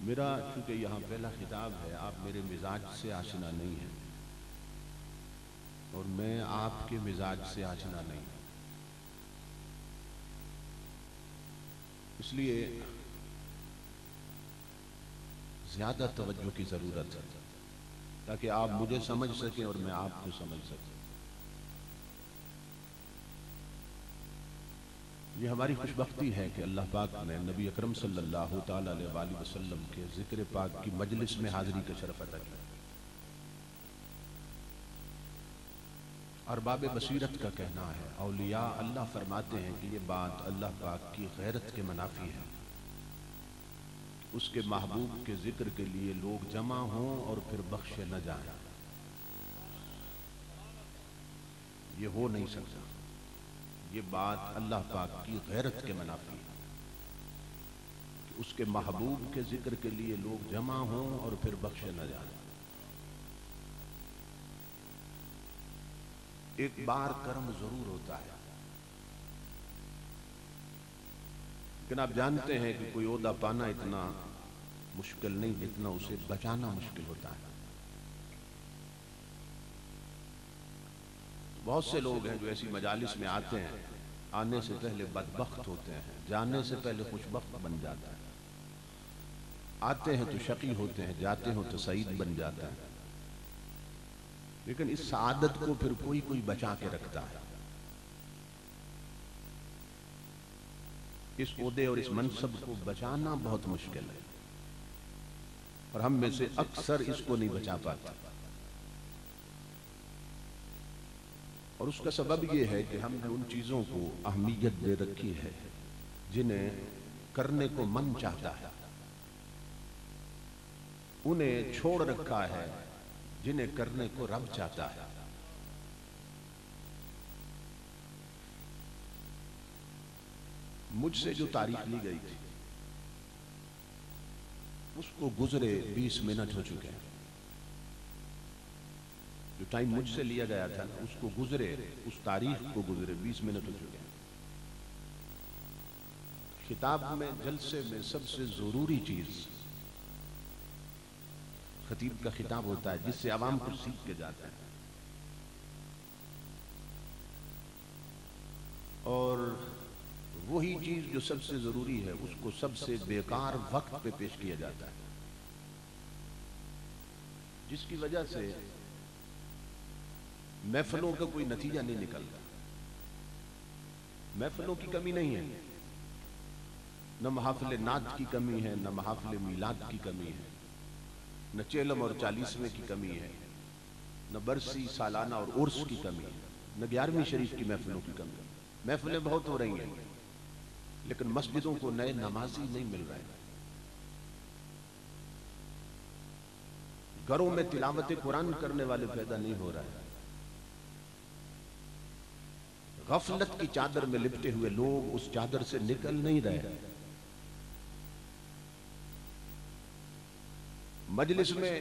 میرا چونکہ یہاں پہلا خطاب ہے، آپ میرے مزاج سے آشنا نہیں ہیں۔ اور میں آپ کے مزاج سے آشنا نہیں ہوں۔ اس لیے زیادہ توجہ کی ضرورت ہے تاکہ آپ مجھے سمجھ سکیں اور میں آپ کو سمجھ سکیں یہ ہماری خوش بختی ہے کہ اللہ پاک نے نبی اکرم صلی اللہ تعالی علیہ وسلم کے ذکر پاک کی مجلس میں حاضری کا شرف عطا کیا۔ اور باب بصیرت کا کہنا ہے، اولیاء اللہ فرماتے ہیں کہ یہ بات اللہ پاک کی غیرت کے منافی ہے۔ اس کے محبوب کے ذکر کے لیے لوگ جمع ہوں اور پھر بخشے نہ جائیں۔ یہ ہو نہیں سکتا۔ یہ بات اللہ پاک کی غیرت کے منافی ہے کہ اس کے محبوب کے ذکر کے لیے لوگ جمع ہوں اور پھر بخشے نہ جائیں ایک بار کرم ضرور ہوتا ہے۔ لیکن آپ جانتے ہیں کہ کوئی عہدہ پانا اتنا مشکل نہیں جتنا اسے بچانا مشکل ہوتا ہے۔ بہت سے لوگ ہیں جو ایسی مجالس میں آتے ہیں، آنے سے پہلے بدبخت ہوتے ہیں، جانے سے پہلے خوشبخت بن جاتا ہے آتے ہیں تو شقی ہوتے ہیں، جاتے ہیں تو سعید بن جاتا ہے۔ لیکن اس سعادت کو پھر کوئی کوئی بچا کے رکھتا ہے۔ اس عہدے اور اس منصب کو بچانا بہت مشکل ہے۔ اور ہم میں سے اکثر اس کو نہیں بچا پاتا اور اس کا سبب یہ ہے کہ ہم نے ان چیزوں کو اہمیت دے رکھی ہے جنہیں کرنے کو من چاہتا ہے۔ انہیں چھوڑ رکھا ہے جنہیں کرنے کو رب چاہتا ہے۔ مجھ سے جو تاریخ لی گئی تھی، اس کو گزرے بیس منٹ ہو چکے ہیں۔ جو ٹائم مجھ سے لیا گیا تھا، اس کو گزرے، اس تاریخ کو گزرے، بیس منٹ ہو چکے ہیں۔ خطاب میں، جلسے میں سب سے ضروری چیز خطیب کا خطاب ہوتا ہے، جس سے عوام کو سیکھ کے جاتا ہے اور وہی چیز جو سب سے ضروری ہے، اس کو سب سے بیکار وقت پہ پیش کیا جاتا ہے۔ جس کی وجہ سے محفلوں کا کوئی نتیجہ نہیں نکلتا۔ محفلوں کی کمی نہیں ہے۔ نہ محافل نعت کی کمی ہے، نہ محافل میلاد کی کمی ہے۔ نہ چیلم اور چالیسویں کی کمی ہے۔ نہ برسی، سالانہ اور عرس کی کمی ہے۔ نہ گیارہویں شریف کی محفلوں کی کمی ہے۔ محفلیں بہت ہو رہی ہیں، لیکن مسجدوں کو نئے نمازی نہیں مل رہے۔ گھروں میں تلاوت قرآن کرنے والے پیدا نہیں ہو رہے۔ غفلت کی چادر میں لپٹے ہوئے لوگ اس چادر سے نکل نہیں رہے مجلس میں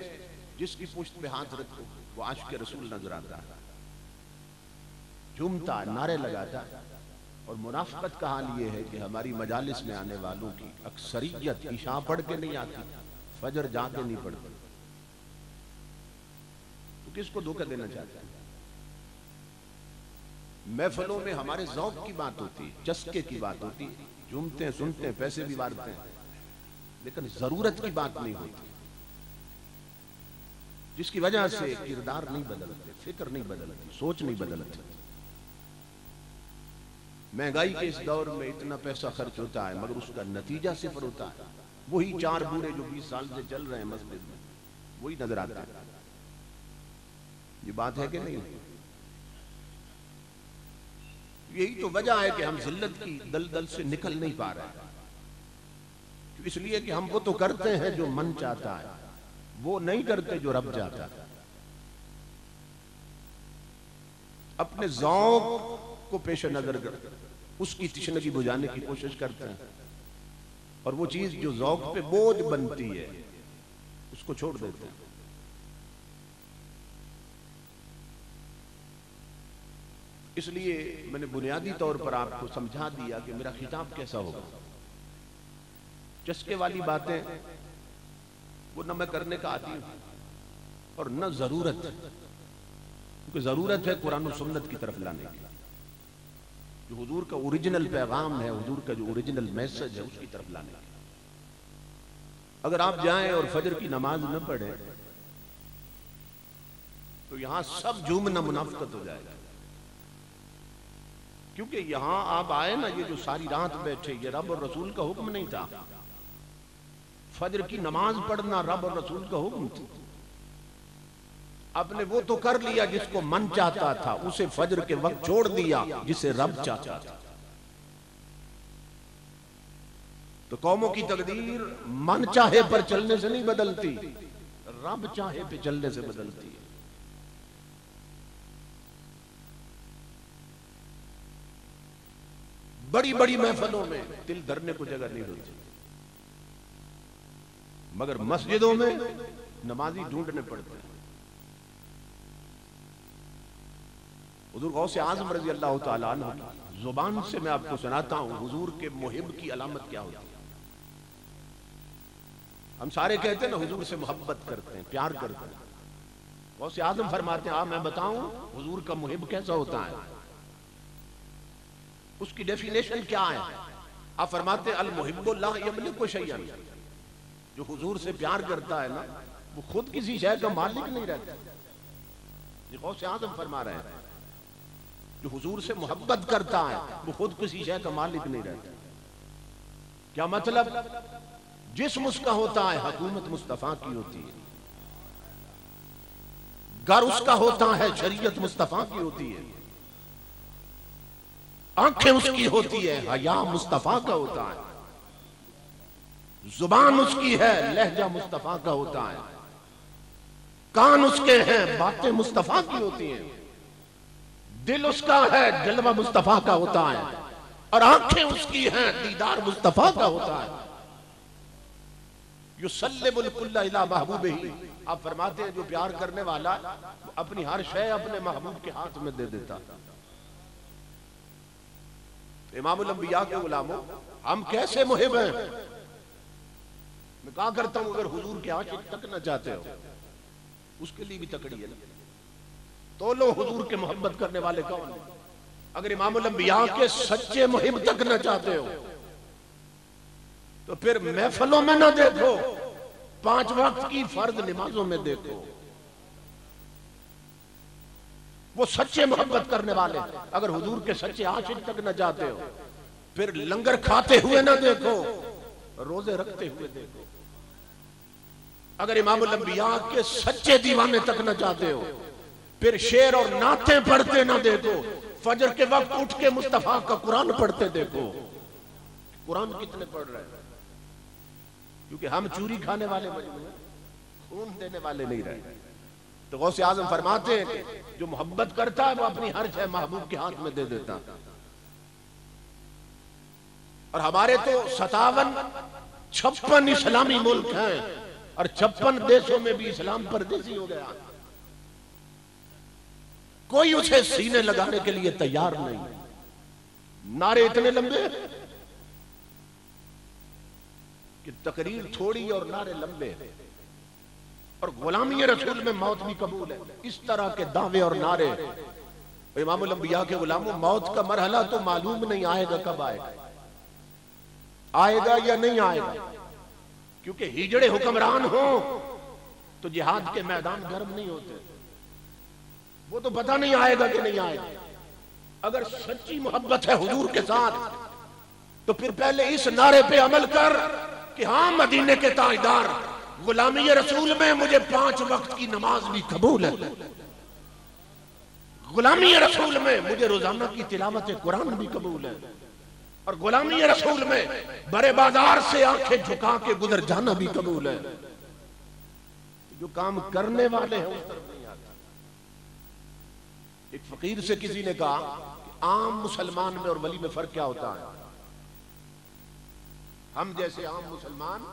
جس کی پشت پہ ہاتھ رکھو، وہ عاشق رسول نظر آتا ہے۔ جھومتا، نعرے لگاتا اور منافقت کا حال یہ ہے کہ ہماری مجالس میں آنے والوں کی اکثریت عشاء پڑھ کے نہیں آتی، فجر جا کے نہیں پڑھتی تو کس کو دھوکہ دینا چاہتا ہے محفلوں میں ہمارے ذوق کی بات ہوتی چسکے کی بات ہوتی جھومتے ہیں سنتے ہیں پیسے بھی بارتے ہیں۔ لیکن ضرورت کی بات نہیں ہوتی۔ جس کی وجہ سے کردار نہیں بدلتے، فکر نہیں بدلتی، سوچ نہیں بدلتی۔ مہنگائی کے اس دور میں اتنا پیسہ خرچ ہوتا ہے، مگر اس کا نتیجہ صفر ہوتا ہے۔ وہی چار بورے جو بیس سال سے چل رہے ہیں مسجد میں، وہی نظر آتا ہے یہ بات ہے کہ نہیں؟ یہی تو وجہ ہے کہ ہم ذلت کی دل دل سے نکل نہیں پا رہے اس لیے کہ ہم وہ تو کرتے ہیں جو من چاہتا ہے۔ وہ نہیں کرتے جو رب چاہتا ہے۔ اپنے ذوق کو پیش نظر کر، اس کی تشنگی بجانے کی کوشش کرتے ہیں۔ اور وہ چیز جو ذوق پہ بوجھ بنتی ہے، اس کو چھوڑ دیتے ہیں۔ اس لیے میں نے بنیادی طور پر آپ کو سمجھا دیا کہ میرا خطاب کیسا ہوگا۔ چسکے والی باتیں وہ نہ میں کرنے کا آتی ہوں اور نہ ضرورت، کیونکہ ضرورت ہے قرآن و سنت کی طرف لانے کی۔ جو حضور کا اوریجنل پیغام ہے، حضور کا جو اوریجنل میسج ہے، اس کی طرف لانے کی۔ اگر آپ جائیں اور فجر کی نماز نہ پڑھیں، تو یہاں سب جھومنا منافقت ہو جائے گا۔ کیونکہ یہاں آپ آئے نا، یہ جو ساری رات بیٹھے، یہ رب اور رسول کا حکم نہیں تھا۔ فجر کی نماز پڑھنا رب اور رسول کا حکم تھا۔ آپ نے وہ تو کر لیا جس کو من چاہتا تھا، اسے فجر کے وقت چھوڑ دیا جسے رب چاہتا تھا۔ تو قوموں کی تقدیر من چاہے پر چلنے سے نہیں بدلتی، رب چاہے پہ چلنے سے بدلتی ہے بڑی بڑی محفلوں میں دل دھرنے کو جگہ نہیں ہوتی مگر مسجدوں میں نمازی ڈھونڈنے پڑتے ہیں۔ حضور غوث اعظم رضی اللہ تعالیٰ عنہ، زبان سے میں آپ کو سناتا ہوں، حضور کے محب کی علامت کیا ہوتی ہے؟ ہم سارے کہتے ہیں نا، حضور سے محبت کرتے ہیں، پیار کرتے ہیں۔ غوث اعظم فرماتے ہیں آپ میں بتاؤں، حضور کا محب کیسا ہوتا ہے؟ اس کی ڈیفینیشن کیا ہے؟ آپ فرماتے ہیں، المحب اللہ یملک شیئن جو حضور سے پیار کرتا ہے نا، وہ خود کسی شے کا مالک نہیں رہتا۔ یہ غوث اعظم فرما رہے ہیں۔ جو حضور سے محبت کرتا ہے، وہ خود کسی شے کا مالک نہیں رہتا۔ کیا مطلب؟ جسم اس کا ہوتا ہے، حکومت مصطفیٰ کی ہوتی ہے۔ گھر اس کا ہوتا ہے، شریعت مصطفیٰ کی ہوتی ہے۔ آنکھیں اس کی ہوتی ہے حیا مصطفیٰ کا ہوتا ہے۔ زبان اس کی ہے، لہجہ مصطفیٰ کا ہوتا ہے۔ کان اس کے ہیں، باتیں مصطفیٰ کی ہوتی ہیں۔ دل اس کا ہے، جلوہ مصطفیٰ کا ہوتا ہے۔ اور آنکھیں اس کی ہیں، دیدار مصطفیٰ کا ہوتا ہے۔ یسلم الکل الى محبوب ہی آپ فرماتے ہیں، جو پیار کرنے والا اپنی ہر شے اپنے محبوب کے ہاتھ میں دے دیتا۔ امام الانبیاء کے غلاموں ہم کیسے محب ہیں؟ میں کہا کرتا ہوں، اگر حضور کے عاشق تکنا چاہتے ہو، اس کے لیے بھی تکڑی ہے تو لو حضور کے محبت کرنے والے کون ہیں؟ اگر امام الانبیاء کے سچے محب تکنا چاہتے ہو، تو پھر محفلوں میں نہ دیکھو، پانچ وقت کی فرد نمازوں میں دیکھو۔ وہ سچے محبت کرنے والے۔ اگر حضور کے سچے عاشق تک نہ جاتے ہو، پھر لنگر کھاتے ہوئے نہ دیکھو، روزے رکھتے ہوئے دیکھو۔ اگر امام الانبیاء کے سچے دیوانے تک نہ جاتے ہو، پھر شیر اور نعتیں پڑھتے نہ دیکھو۔ فجر کے وقت اٹھ کے مصطفیٰ کا قرآن پڑھتے دیکھو۔ قرآن کتنے پڑھ رہے ہیں؟ کیونکہ ہم چوری کھانے والے خون دینے والے نہیں رہے۔ تو غوث اعظم فرماتے ہیں کہ جو محبت کرتا ہے وہ اپنی ہر شے محبوب کے ہاتھ میں دے دیتا اور ہمارے تو ستاون، چھپن اسلامی ملک ہیں اور چھپن دیشوں میں بھی اسلام پردیسی ہو گیا۔ کوئی اسے سینے لگانے کے لیے تیار نہیں۔ نعرے اتنے لمبے کہ تقریر تھوڑی اور نعرے لمبے۔ اور غلامی رسول میں موت بھی قبول ہے۔ اس طرح کے دعوے اور نعرے۔ امام الانبیاء کے غلاموں، موت کا مرحلہ تو معلوم نہیں آئے گا کب آئے گا۔ آئے گا یا نہیں آئے گا؟ کیونکہ ہجڑے حکمران ہوں تو جہاد کے میدان گرم نہیں ہوتے۔ وہ تو پتہ نہیں آئے گا کہ نہیں آئے گا۔ اگر سچی محبت ہے حضور کے ساتھ، تو پھر پہلے اس نعرے پہ عمل کر کہ ہاں مدینے کے تاجدار۔ غلامی رسول میں مجھے پانچ وقت کی نماز بھی قبول ہے۔ غلامی رسول میں مجھے روزانہ کی تلاوت قرآن بھی قبول ہے۔ اور غلامی رسول میں بڑے بازار سے آنکھیں جھکا کے گزر جانا بھی قبول ہے۔ جو کام کرنے والے ہیں، اس طرف نہیں آتا ایک فقیر سے کسی نے کہا کہ عام مسلمان میں اور ولی میں فرق کیا ہوتا ہے؟ ہم جیسے عام مسلمان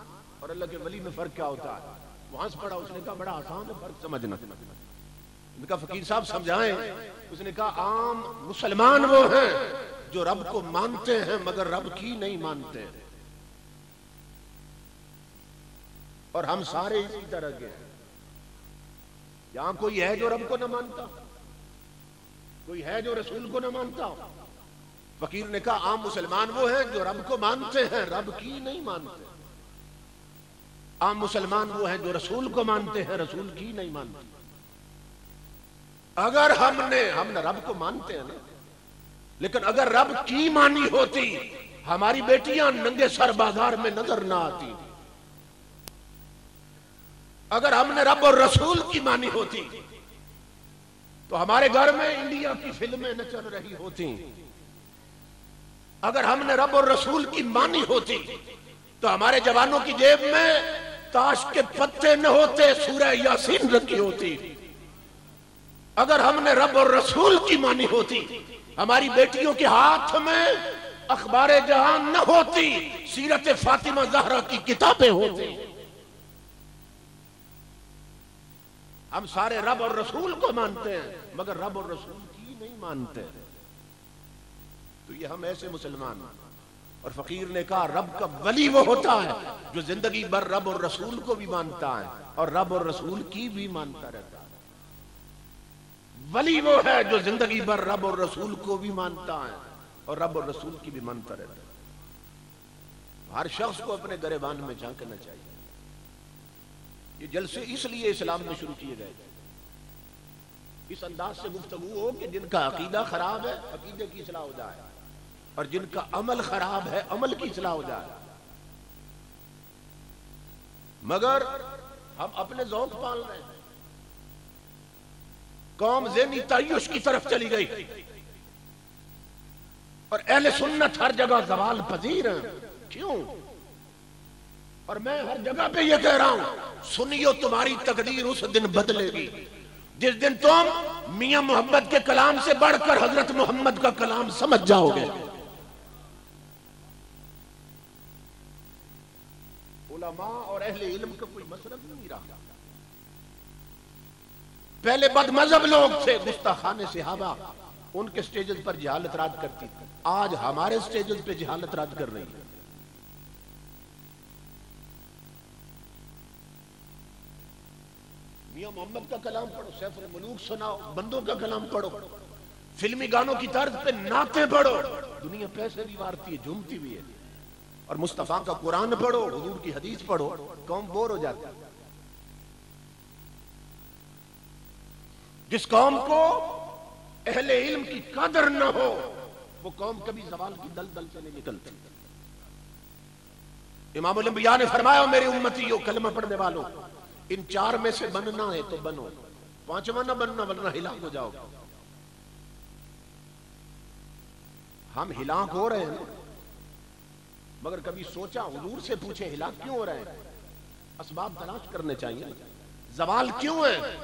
اور اللہ کے ولی میں فرق کیا ہوتا ہے؟ وہاں سے پڑھا، اس نے کہا بڑا آسان ہے، فرق سمجھنا۔ نے کہا فقیر صاحب سمجھائیں، اس نے کہا عام مسلمان وہ ہیں جو رب کو مانتے ہیں مگر رب کی نہیں مانتے۔ اور ہم سارے اسی طرح کے ہیں۔ یہاں کوئی ہے جو رب کو نہ مانتا؟ کوئی ہے جو رسول کو نہ مانتا؟ فقیر نے کہا عام مسلمان وہ ہیں جو رب کو مانتے ہیں، رب کی نہیں مانتے۔ عام مسلمان وہ ہیں جو رسول کو مانتے ہیں، رسول کی نہیں مانتے۔ اگر ہم نے ہم نے رب کو مانتے ہیں نا، لیکن اگر رب کی مانی ہوتی، ہماری بیٹیاں ننگے سر بازار میں نظر نہ آتی۔ اگر ہم نے رب اور رسول کی مانی ہوتی، تو ہمارے گھر میں انڈیا کی فلمیں نہ چل رہی ہوتی۔ اگر ہم نے رب اور رسول کی مانی ہوتی، تو ہمارے جوانوں کی جیب میں تاش کے پتے نہ ہوتے، سورہ یاسین رکھی ہوتی۔ اگر ہم نے رب اور رسول کی مانی ہوتی، ہماری بیٹیوں کے ہاتھ میں اخبار جہان نہ ہوتی، سیرت فاطمہ زہرا کی کتابیں ہوتی۔ ہم سارے رب اور رسول کو مانتے ہیں، مگر رب اور رسول کی نہیں مانتے۔ تو یہ ہم ایسے مسلمان ہیں۔ اور فقیر نے کہا، رب کا ولی وہ ہوتا ہے جو زندگی بھر رب اور رسول کو بھی مانتا ہے اور رب اور رسول کی بھی مانتا رہتا ہے. ولی وہ ہے جو زندگی بھر رب اور رسول کو بھی مانتا ہے اور رب اور رسول کی بھی منتا رہتا ہے۔ ہر شخص کو اپنے گریبان میں جھانکنا چاہیے۔ یہ جلسے اس لیے اسلام میں شروع کیے گئے۔ اس انداز سے گفتگو ہو کہ جن کا عقیدہ خراب ہے، عقیدے کی اصلاح ہو جائے۔ اور جن کا عمل خراب ہے، عمل کی اصلاح ہو جائے۔ مگر ہم اپنے ذوق پال رہے ہیں۔ قوم ذہنی تعیش کی طرف چلی گئی۔ اور اہل سنت ہر جگہ زوال پذیر ہیں۔ کیوں؟ اور میں ہر جگہ پہ یہ کہہ رہا ہوں، سنیو تمہاری تقدیر اس دن بدلے گی۔ جس دن تم میاں محمد کے کلام سے بڑھ کر حضرت محمد کا کلام سمجھ جاؤ گے۔ علماء اور اہل علم کا کوئی مسلب نہیں رہا۔ پہلے بد مذہب لوگ تھے گستاخان صحابہ، ان کے سٹیجز پر جہالت راد کرتی تھی۔ آج ہمارے سٹیجز پہ جہالت راد کر رہی ہے۔ میاں محمد کا کلام پڑھو، سیف الملوک سناؤ، بندوں کا کلام پڑھو۔ فلمی گانوں کی طرز پہ ناطے پڑھو۔ دنیا پیسے بھی مارتی ہے، جھومتی بھی ہے۔ اور مصطفیٰ کا قرآن پڑھو، حضور کی حدیث پڑھو، قوم بور ہو جاتی ہے۔ جس قوم کو اہل علم کی قدر نہ ہو، وہ قوم کبھی زوال کی دل دل سے نہیں نکلتی۔ امام الانبیاء نے فرمایا میری امتی ہو کلمہ پڑھنے والوں، ان چار میں سے بننا ہے تو بنو، پانچواں نہ بننا، ورنہ ہلاک ہو جاؤ۔ ہم ہلاک ہو رہے ہیں۔ مگر کبھی سوچا حضور سے پوچھے ہلاک کیوں ہو رہے ہیں اسباب تلاش کرنے چاہیے۔ زوال کیوں ہے؟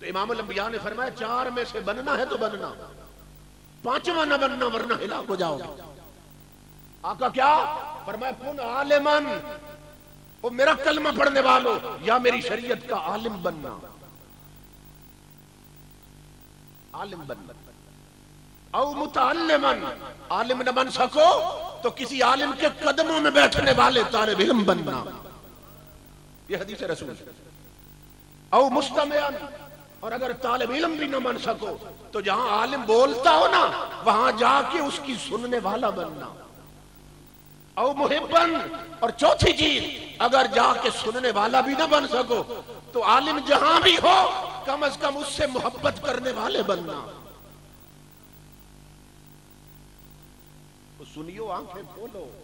تو امام الانبیاء نے فرمایا، چار میں سے بننا ہے تو بننا۔ پانچواں نہ بننا، ورنہ ہلاک ہو جاؤ آقا کیا؟ فرمایا، کن عالمن وہ میرا کلمہ پڑھنے والوں یا میری شریعت کا عالم بننا۔ عالم بننا۔ او متعلمن عالم نہ بن سکو۔ تو کسی عالم کے قدموں میں بیٹھنے والے طالب علم بننا۔ یہ حدیث رسول او مستمعن اور اگر طالب علم بھی نہ بن سکو، تو جہاں عالم بولتا ہو نا، وہاں جا کے اس کی سننے والا بننا۔ او محبن، اور چوتھی چیز، اگر جا کے سننے والا بھی نہ بن سکو، تو عالم جہاں بھی ہو، کم از کم اس سے محبت کرنے والے بننا۔ سنیو، آنکھیں کھولو۔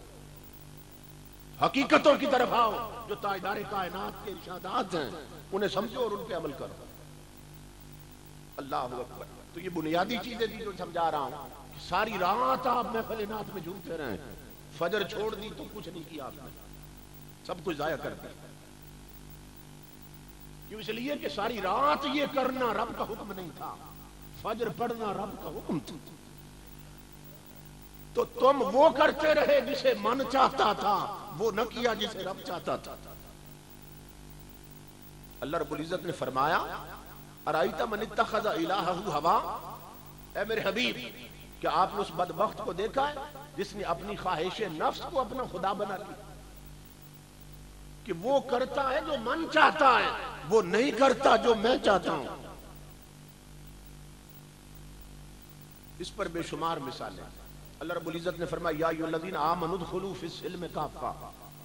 حقیقتوں کی طرف آؤ، جو تاجدار کائنات کے ارشادات ہیں، انہیں سمجھو اور ان پہ عمل کرو۔ اللہ اکبر۔ تو یہ بنیادی چیزیں دی جو سمجھا رہا ہوں کہ ساری رات آپ محفل نات میں جھومتے رہے فجر چھوڑ دی تو کچھ نہیں کیا آپ نے۔ سب کچھ ضائع کر دیا۔ کیوں اس لیے کہ ساری رات یہ کرنا رب کا حکم نہیں تھا۔ فجر پڑھنا رب کا حکم تھا۔ تو تم وہ کرتے رہے جسے من چاہتا تھا، وہ نہ کیا جسے رب چاہتا تھا۔ اللہ رب العزت نے فرمایا، ارائیتا من اتخذ الہہ ہوا؟ اے میرے حبیب، کیا آپ نے اس بدبخت کو دیکھا ہے جس نے اپنی خواہش نفس کو اپنا خدا بنا لی کہ وہ کرتا ہے جو من چاہتا ہے، وہ نہیں کرتا جو میں چاہتا ہوں۔ اس پر بے شمار مثالیں۔ اللہ رب العزت نے فرمایا، یا الذین آمنوا ادخلوا فی السلم کافہ.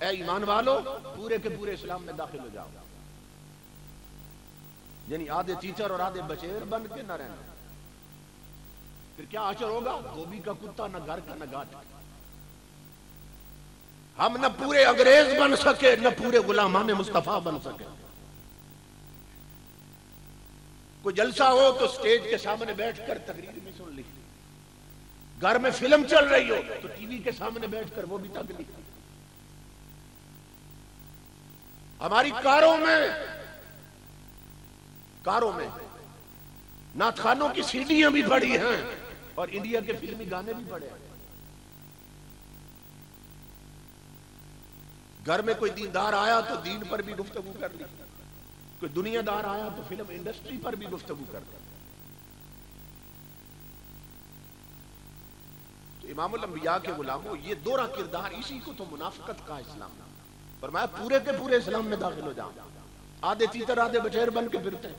اے ایمان والو، پورے کے پورے اسلام میں داخل ہو جاؤ۔ یعنی آدھے ٹیچر اور آدھے بچیر بن کے نہ رہنا۔ پھر کیا آچر ہوگا؟ گوبھی کا کتا، نہ گھر کا نہ گاٹ ہم نہ پورے انگریز بن سکے، نہ پورے غلامان مصطفیٰ بن سکے۔ کوئی جلسہ ہو تو سٹیج کے سامنے بیٹھ کر تقریر گھر میں فلم چل رہی ہو، تو ٹی وی کے سامنے بیٹھ کر وہ بھی تک ہماری کاروں میں کاروں میں نعت خانوں کی سیڈیاں بھی پڑی ہیں اور انڈیا کے فلمی گانے بھی پڑے ہیں۔ گھر میں کوئی دیندار آیا تو دین پر بھی گفتگو کر لی۔ کوئی دنیا دار آیا تو فلم انڈسٹری پر بھی گفتگو کر لی۔ تو امام الانبیاء کے غلاموں، یہ دورہ کردار اسی کو تو منافقت کا اسلام۔ فرمایا، پورے کے پورے اسلام میں داخل ہو جاؤ آدھے تیتر آدھے بچیر بن کے پھرتے ہیں۔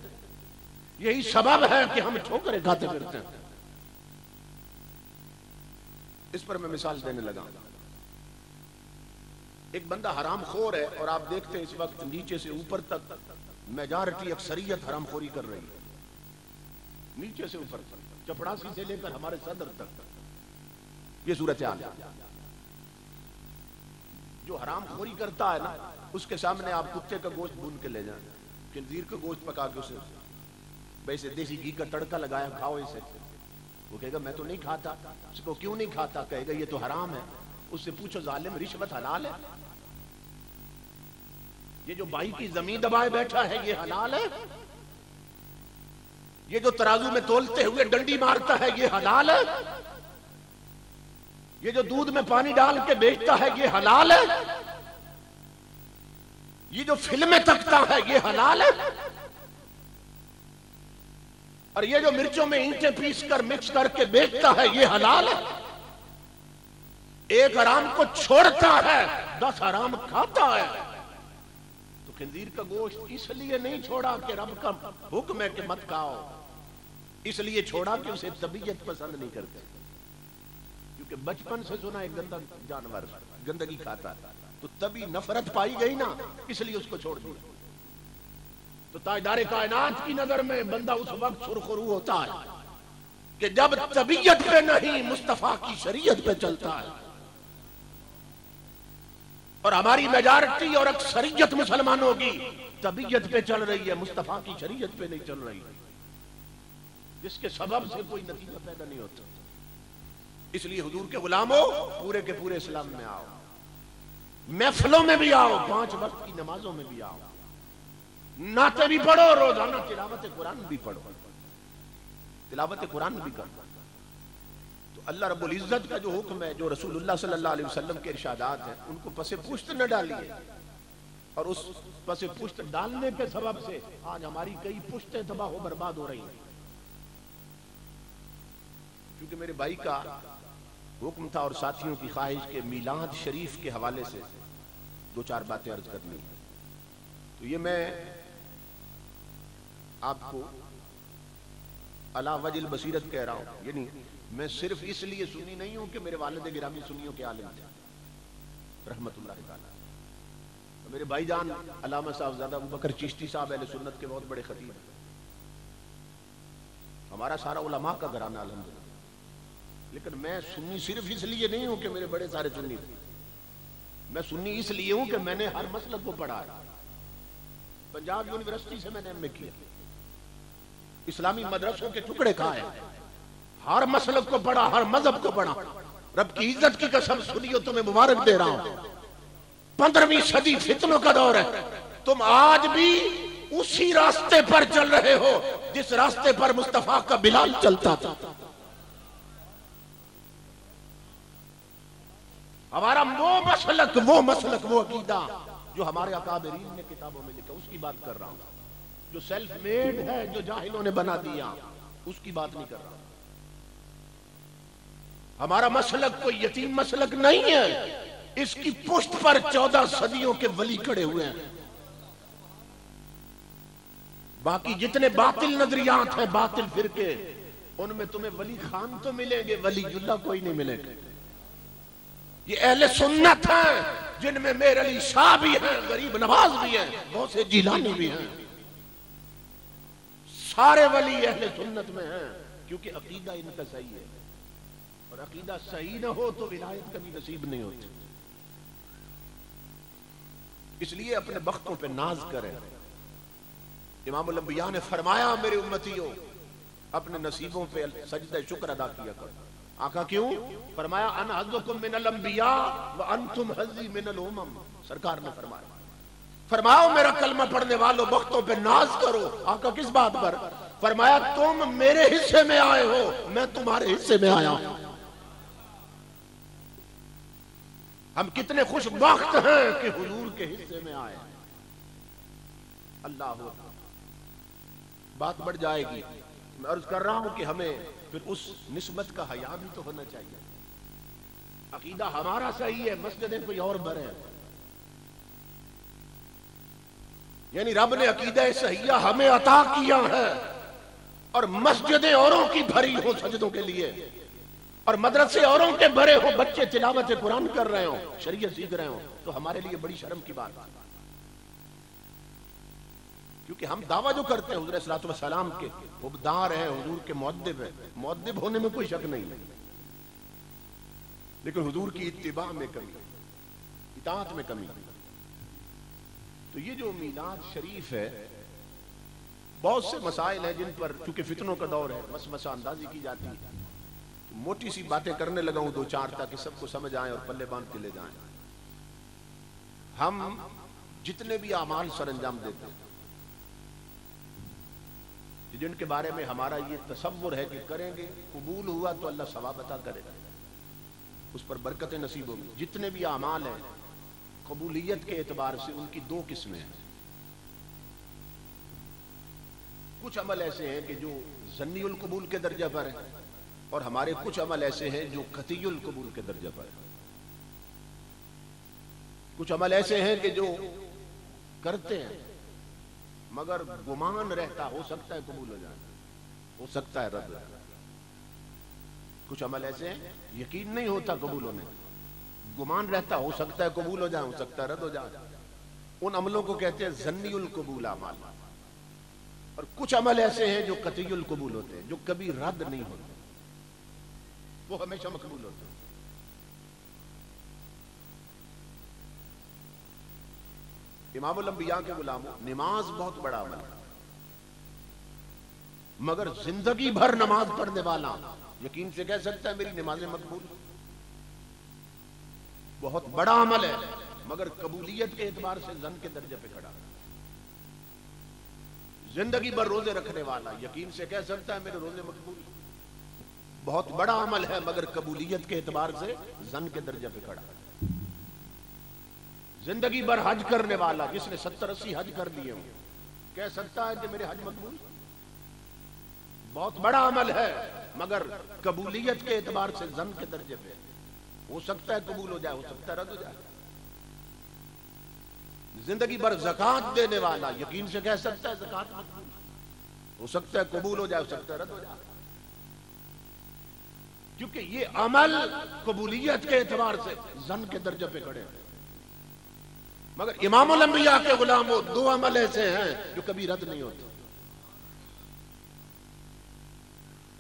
یہی سبب ہے کہ ہم ٹھوکرے کھاتے پھرتے ہیں۔ اس پر میں مثال دینے لگا ایک بندہ حرام خور ہے اور آپ دیکھتے ہیں اس وقت نیچے سے اوپر تک میجارٹی اکثریت حرام خوری کر رہی ہے۔ نیچے سے اوپر تک، چپڑاسی سے لے کر ہمارے صدر تک۔ یہ صورت حال ہے جو حرام خوری کرتا ہے نا، اس کے سامنے آپ کتے کا گوشت بھون کے لے جائیں۔ خنزیر کا گوشت پکا کے اسے ویسے دیسی گھی کا تڑکا لگایا، کھاؤ اسے۔ وہ کہے گا، میں تو نہیں کھاتا، اس کو کیوں نہیں کھاتا؟ کہے گا، یہ تو حرام ہے۔ اس سے پوچھو، ظالم رشوت حلال ہے؟ یہ جو بائی کی زمین دبائے بیٹھا ہے، یہ حلال ہے؟ یہ جو ترازو میں تولتے ہوئے ڈنڈی مارتا ہے، یہ حلال ہے؟ یہ جو دودھ میں پانی ڈال کے بیچتا ہے، یہ حلال ہے؟ یہ جو فلمیں تکتا ہے، یہ حلال ہے؟ اور یہ جو مرچوں میں اینٹیں پیس کر مکس کر کے بیچتا ہے، یہ حلال ہے؟ ایک حرام کو چھوڑتا ہے، دس حرام کھاتا ہے۔ تو خنزیر کا گوشت اس لیے نہیں چھوڑا کہ رب کا حکم ہے کہ مت کھاؤ۔ اس لیے چھوڑا کہ اسے طبیعت پسند نہیں کرتے۔ کیونکہ بچپن سے سنا ایک گندا جانور، گندگی کھاتا۔ تو تبھی نفرت پائی گئی نا، اس لیے اس کو چھوڑ دیا۔ تو تاجدار کائنات کی نظر میں بندہ اس وقت سرخرو ہوتا ہے کہ جب طبیعت پہ نہیں، مصطفیٰ کی شریعت پہ چلتا ہے۔ اور ہماری میجارٹی اور اکثریت مسلمانوں کی طبیعت پہ چل رہی ہے، مصطفیٰ کی شریعت پہ نہیں چل رہی۔ جس کے سبب سے کوئی نتیجہ پیدا نہیں ہوتا۔ اس لیے حضور کے غلاموں، پورے کے پورے اسلام میں آؤ۔ محفلوں میں بھی آؤ، پانچ وقت کی نمازوں میں بھی آؤ۔ ناتے بھی پڑھو، روزانہ تلاوت قرآن بھی پڑھو۔ تلاوت قرآن بھی کرو۔ تو اللہ رب العزت کا جو حکم ہے، جو رسول اللہ صلی اللہ علیہ وسلم کے ارشادات ہیں، ان کو پس پشت نہ ڈالیے۔ اور اس پس پشت ڈالنے کے سبب سے آج ہماری کئی پشتیں تباہ ہو برباد ہو رہی ہیں۔ کیونکہ میرے بھائی کا حکم تھا اور ساتھیوں کی خواہش کے میلاد شریف کے حوالے سے دو چار باتیں عرض کرنی تو یہ میں آپ کو اللہ وجل بصیرت کہہ رہا ہوں۔ یعنی میں صرف اس لیے سنی نہیں ہوں کہ میرے والد گرامی سنیوں کے عالم تھے۔ رحمت اللہ تعالیٰ۔ میرے بھائی جان علامہ صاحب زیادہ بکر چشتی صاحب اہل سنت کے بہت بڑے خطیب ہیں۔ ہمارا سارا علماء کا گھرانہ الحمدللہ۔ لیکن میں سنی صرف اس لیے نہیں ہوں کہ میرے بڑے سارے سنی تھے۔ میں سنی اس لیے ہوں کہ میں نے ہر مسلک کو پڑھا پنجاب یونیورسٹی سے میں نے ایم اے کیا۔ اسلامی مدرسوں کے ٹکڑے کھائے۔ ہر مسلک کو پڑھا، ہر مذہب کو پڑھا۔ رب کی عزت کی قسم، سنیو، تمہیں مبارک دے رہا ہوں۔ پندرہویں صدی فتنوں کا دور ہے۔ تم آج بھی اسی راستے پر چل رہے ہو، جس راستے پر مصطفیٰ کا بلال چلتا تھا۔ ہمارا وہ مسلک وہ مسلک، وہ عقیدہ جو ہمارے اکابرین نے کتابوں میں لکھا، اس کی بات کر رہا ہوں۔ جو سیلف میڈ ہے، جو جاہلوں نے بنا دیا، اس کی بات نہیں کر رہا۔ ہمارا مسلک کوئی یتیم مسلک نہیں ہے۔ اس کی پشت پر چودہ صدیوں کے ولی کڑے ہوئے ہیں۔ باقی جتنے باطل نظریات ہیں، باطل فرقے، ان میں تمہیں ولی خان تو ملیں گے، ولی اللہ کوئی نہیں ملے گا۔ یہ اہل سنت ہیں، جن میں میر علی شاہ بھی ہیں، غریب نواز بھی ہیں، بہت سے جیلانی بھی ہیں۔ سارے ولی اہل سنت میں ہیں، کیونکہ عقیدہ ان کا صحیح ہے۔ اور عقیدہ صحیح نہ ہو تو ولایت کبھی نصیب نہیں ہوتی اس لیے اپنے بختوں پہ ناز کریں۔ امام الانبیاء نے فرمایا، میرے امتیوں، اپنے نصیبوں پہ سجدہ شکر ادا کیا کرو۔ آقا کیوں؟ فرمایا ان حضکم من الانبیاء و انتم حضی من الامم۔ سرکار نے فرمایا، فرماؤ میرا کلمہ پڑھنے والوں وقتوں پہ ناز کرو۔ آقا کس بات پر؟ فرمایا، تم میرے حصے میں آئے ہو، میں تمہارے حصے میں آیا ہوں۔ ہم کتنے خوش وقت ہیں کہ حضور کے حصے میں آئے اللہ بات بڑھ جائے گی۔ میں عرض کر رہا ہوں کہ ہمیں پھر اس نسبت کا حیاء بھی تو ہونا چاہیے۔ عقیدہ ہمارا صحیح ہے، مسجدیں کوئی اور برے یعنی رب نے عقیدہ صحیحہ ہمیں عطا کیا ہے اور مسجدیں اوروں کی بھری ہو سجدوں کے لیے۔ اور مدرسے اوروں کے بھرے ہوں، بچے تلاوت قرآن کر رہے ہوں، شریعت سیکھ رہے ہوں، تو ہمارے لیے بڑی شرم کی بات۔ کیونکہ ہم دعویٰ جو کرتے ہیں حضور صلی اللہ علیہ وسلم کے حبدار ہیں، حضور کے معدب ہیں۔ معدب ہونے میں کوئی شک نہیں ہے۔ لیکن حضور کی اتباع میں کمی، اطاعت میں کمی۔ تو یہ جو میلاد شریف ہے، بہت سے مسائل ہیں جن پر، چونکہ فتنوں کا دور ہے مس مسا اندازی کی جاتی ہے۔ موٹی سی باتیں کرنے لگا ہوں دو چار تاکہ سب کو سمجھ آئیں اور پلے باندھ کے لے جائیں۔ ہم جتنے بھی اعمال سر انجام دیتے ہیں جن کے بارے میں ہمارا یہ تصور ہے کہ کریں گے، قبول ہوا تو اللہ ثواب عطا کرے گا۔ اس پر برکت نصیب ہوگی۔ جتنے بھی اعمال ہیں، قبولیت کے اعتبار سے ان کی دو قسمیں ہیں۔ کچھ عمل ایسے ہیں کہ جو زنی القبول کے درجہ پر ہیں، اور ہمارے کچھ عمل ایسے ہیں جو قطعی القبول کے درجہ پر ہیں۔ کچھ عمل ایسے ہیں کہ جو کرتے ہیں۔ مگر گمان رہتا، ہو سکتا ہے قبول ہو جائے۔ ہو سکتا ہے رد ہو جائے۔ کچھ عمل ایسے ہیں، یقین نہیں ہوتا قبول ہونے۔ گمان رہتا، ہو سکتا ہے قبول ہو جائے، ہو سکتا ہے رد ہو جائے۔ ان عملوں کو کہتے ہیں زنی القبول اعمال۔ اور کچھ عمل ایسے ہیں جو قطعی القبول ہوتے ہیں، جو کبھی رد نہیں ہوتے۔ وہ ہمیشہ مقبول ہوتے ہیں۔ امام الانبیاء کے غلاموں، نماز بہت بڑا عمل ہے۔ مگر زندگی بھر نماز پڑھنے والا، یقین سے کہہ سکتا ہے میری نمازیں مقبول بہت بڑا عمل ہے، مگر قبولیت کے اعتبار سے زن کے درجے پہ کھڑا۔ زندگی بھر روزے رکھنے والا، یقین سے کہہ سکتا ہے میرے روزے مقبول بہت بڑا عمل ہے، مگر قبولیت کے اعتبار سے زن کے درجے پہ کھڑا۔ زندگی بھر حج کرنے والا جس نے ستر اسی حج کر لیے ہوں، کہہ سکتا ہے کہ میرے حج مقبول بہت بڑا عمل ہے، مگر قبولیت کے اعتبار سے زن کے درجے پہ۔ ہو سکتا ہے قبول ہو جائے، ہو سکتا ہے رد ہو جائے۔ زندگی بھر زکات دینے والا یقین سے کہہ سکتا ہے زکات ہو سکتا ہے قبول ہو جائے، ہو سکتا ہے رد ہو جائے۔ کیونکہ یہ عمل قبولیت کے اعتبار سے زن کے درجے پہ کھڑے ہیں۔ مگر امام الانبیاء کے غلاموں دو عمل ایسے ہیں جو کبھی رد نہیں ہوتے۔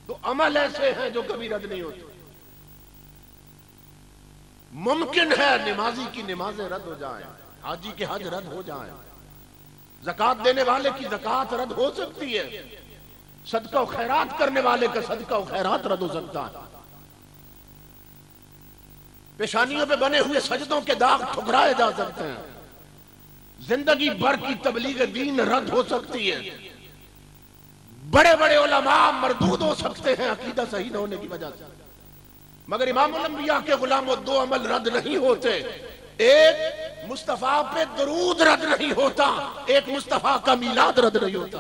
دو عمل ایسے ہیں جو کبھی رد نہیں ہوتے۔ ممکن ہے نمازی کی نمازیں رد ہو جائیں، حاجی کے حج رد ہو جائیں۔ زکات دینے والے کی زکات رد ہو سکتی ہے۔ صدقہ و خیرات کرنے والے کا صدقہ و خیرات رد ہو سکتا ہے۔ پیشانیوں پہ بنے ہوئے سجدوں کے داغ ٹھکرائے جا سکتے ہیں۔ زندگی بھر کی تبلیغ دین رد ہو سکتی ہے۔ بڑے بڑے علماء مردود ہو سکتے ہیں، عقیدہ صحیح نہ ہونے کی وجہ سے۔ مگر امام الانبیاء کے غلام و دو عمل رد نہیں ہوتے۔ ایک مصطفیٰ پہ درود رد نہیں ہوتا، ایک مصطفیٰ کا میلاد رد نہیں ہوتا۔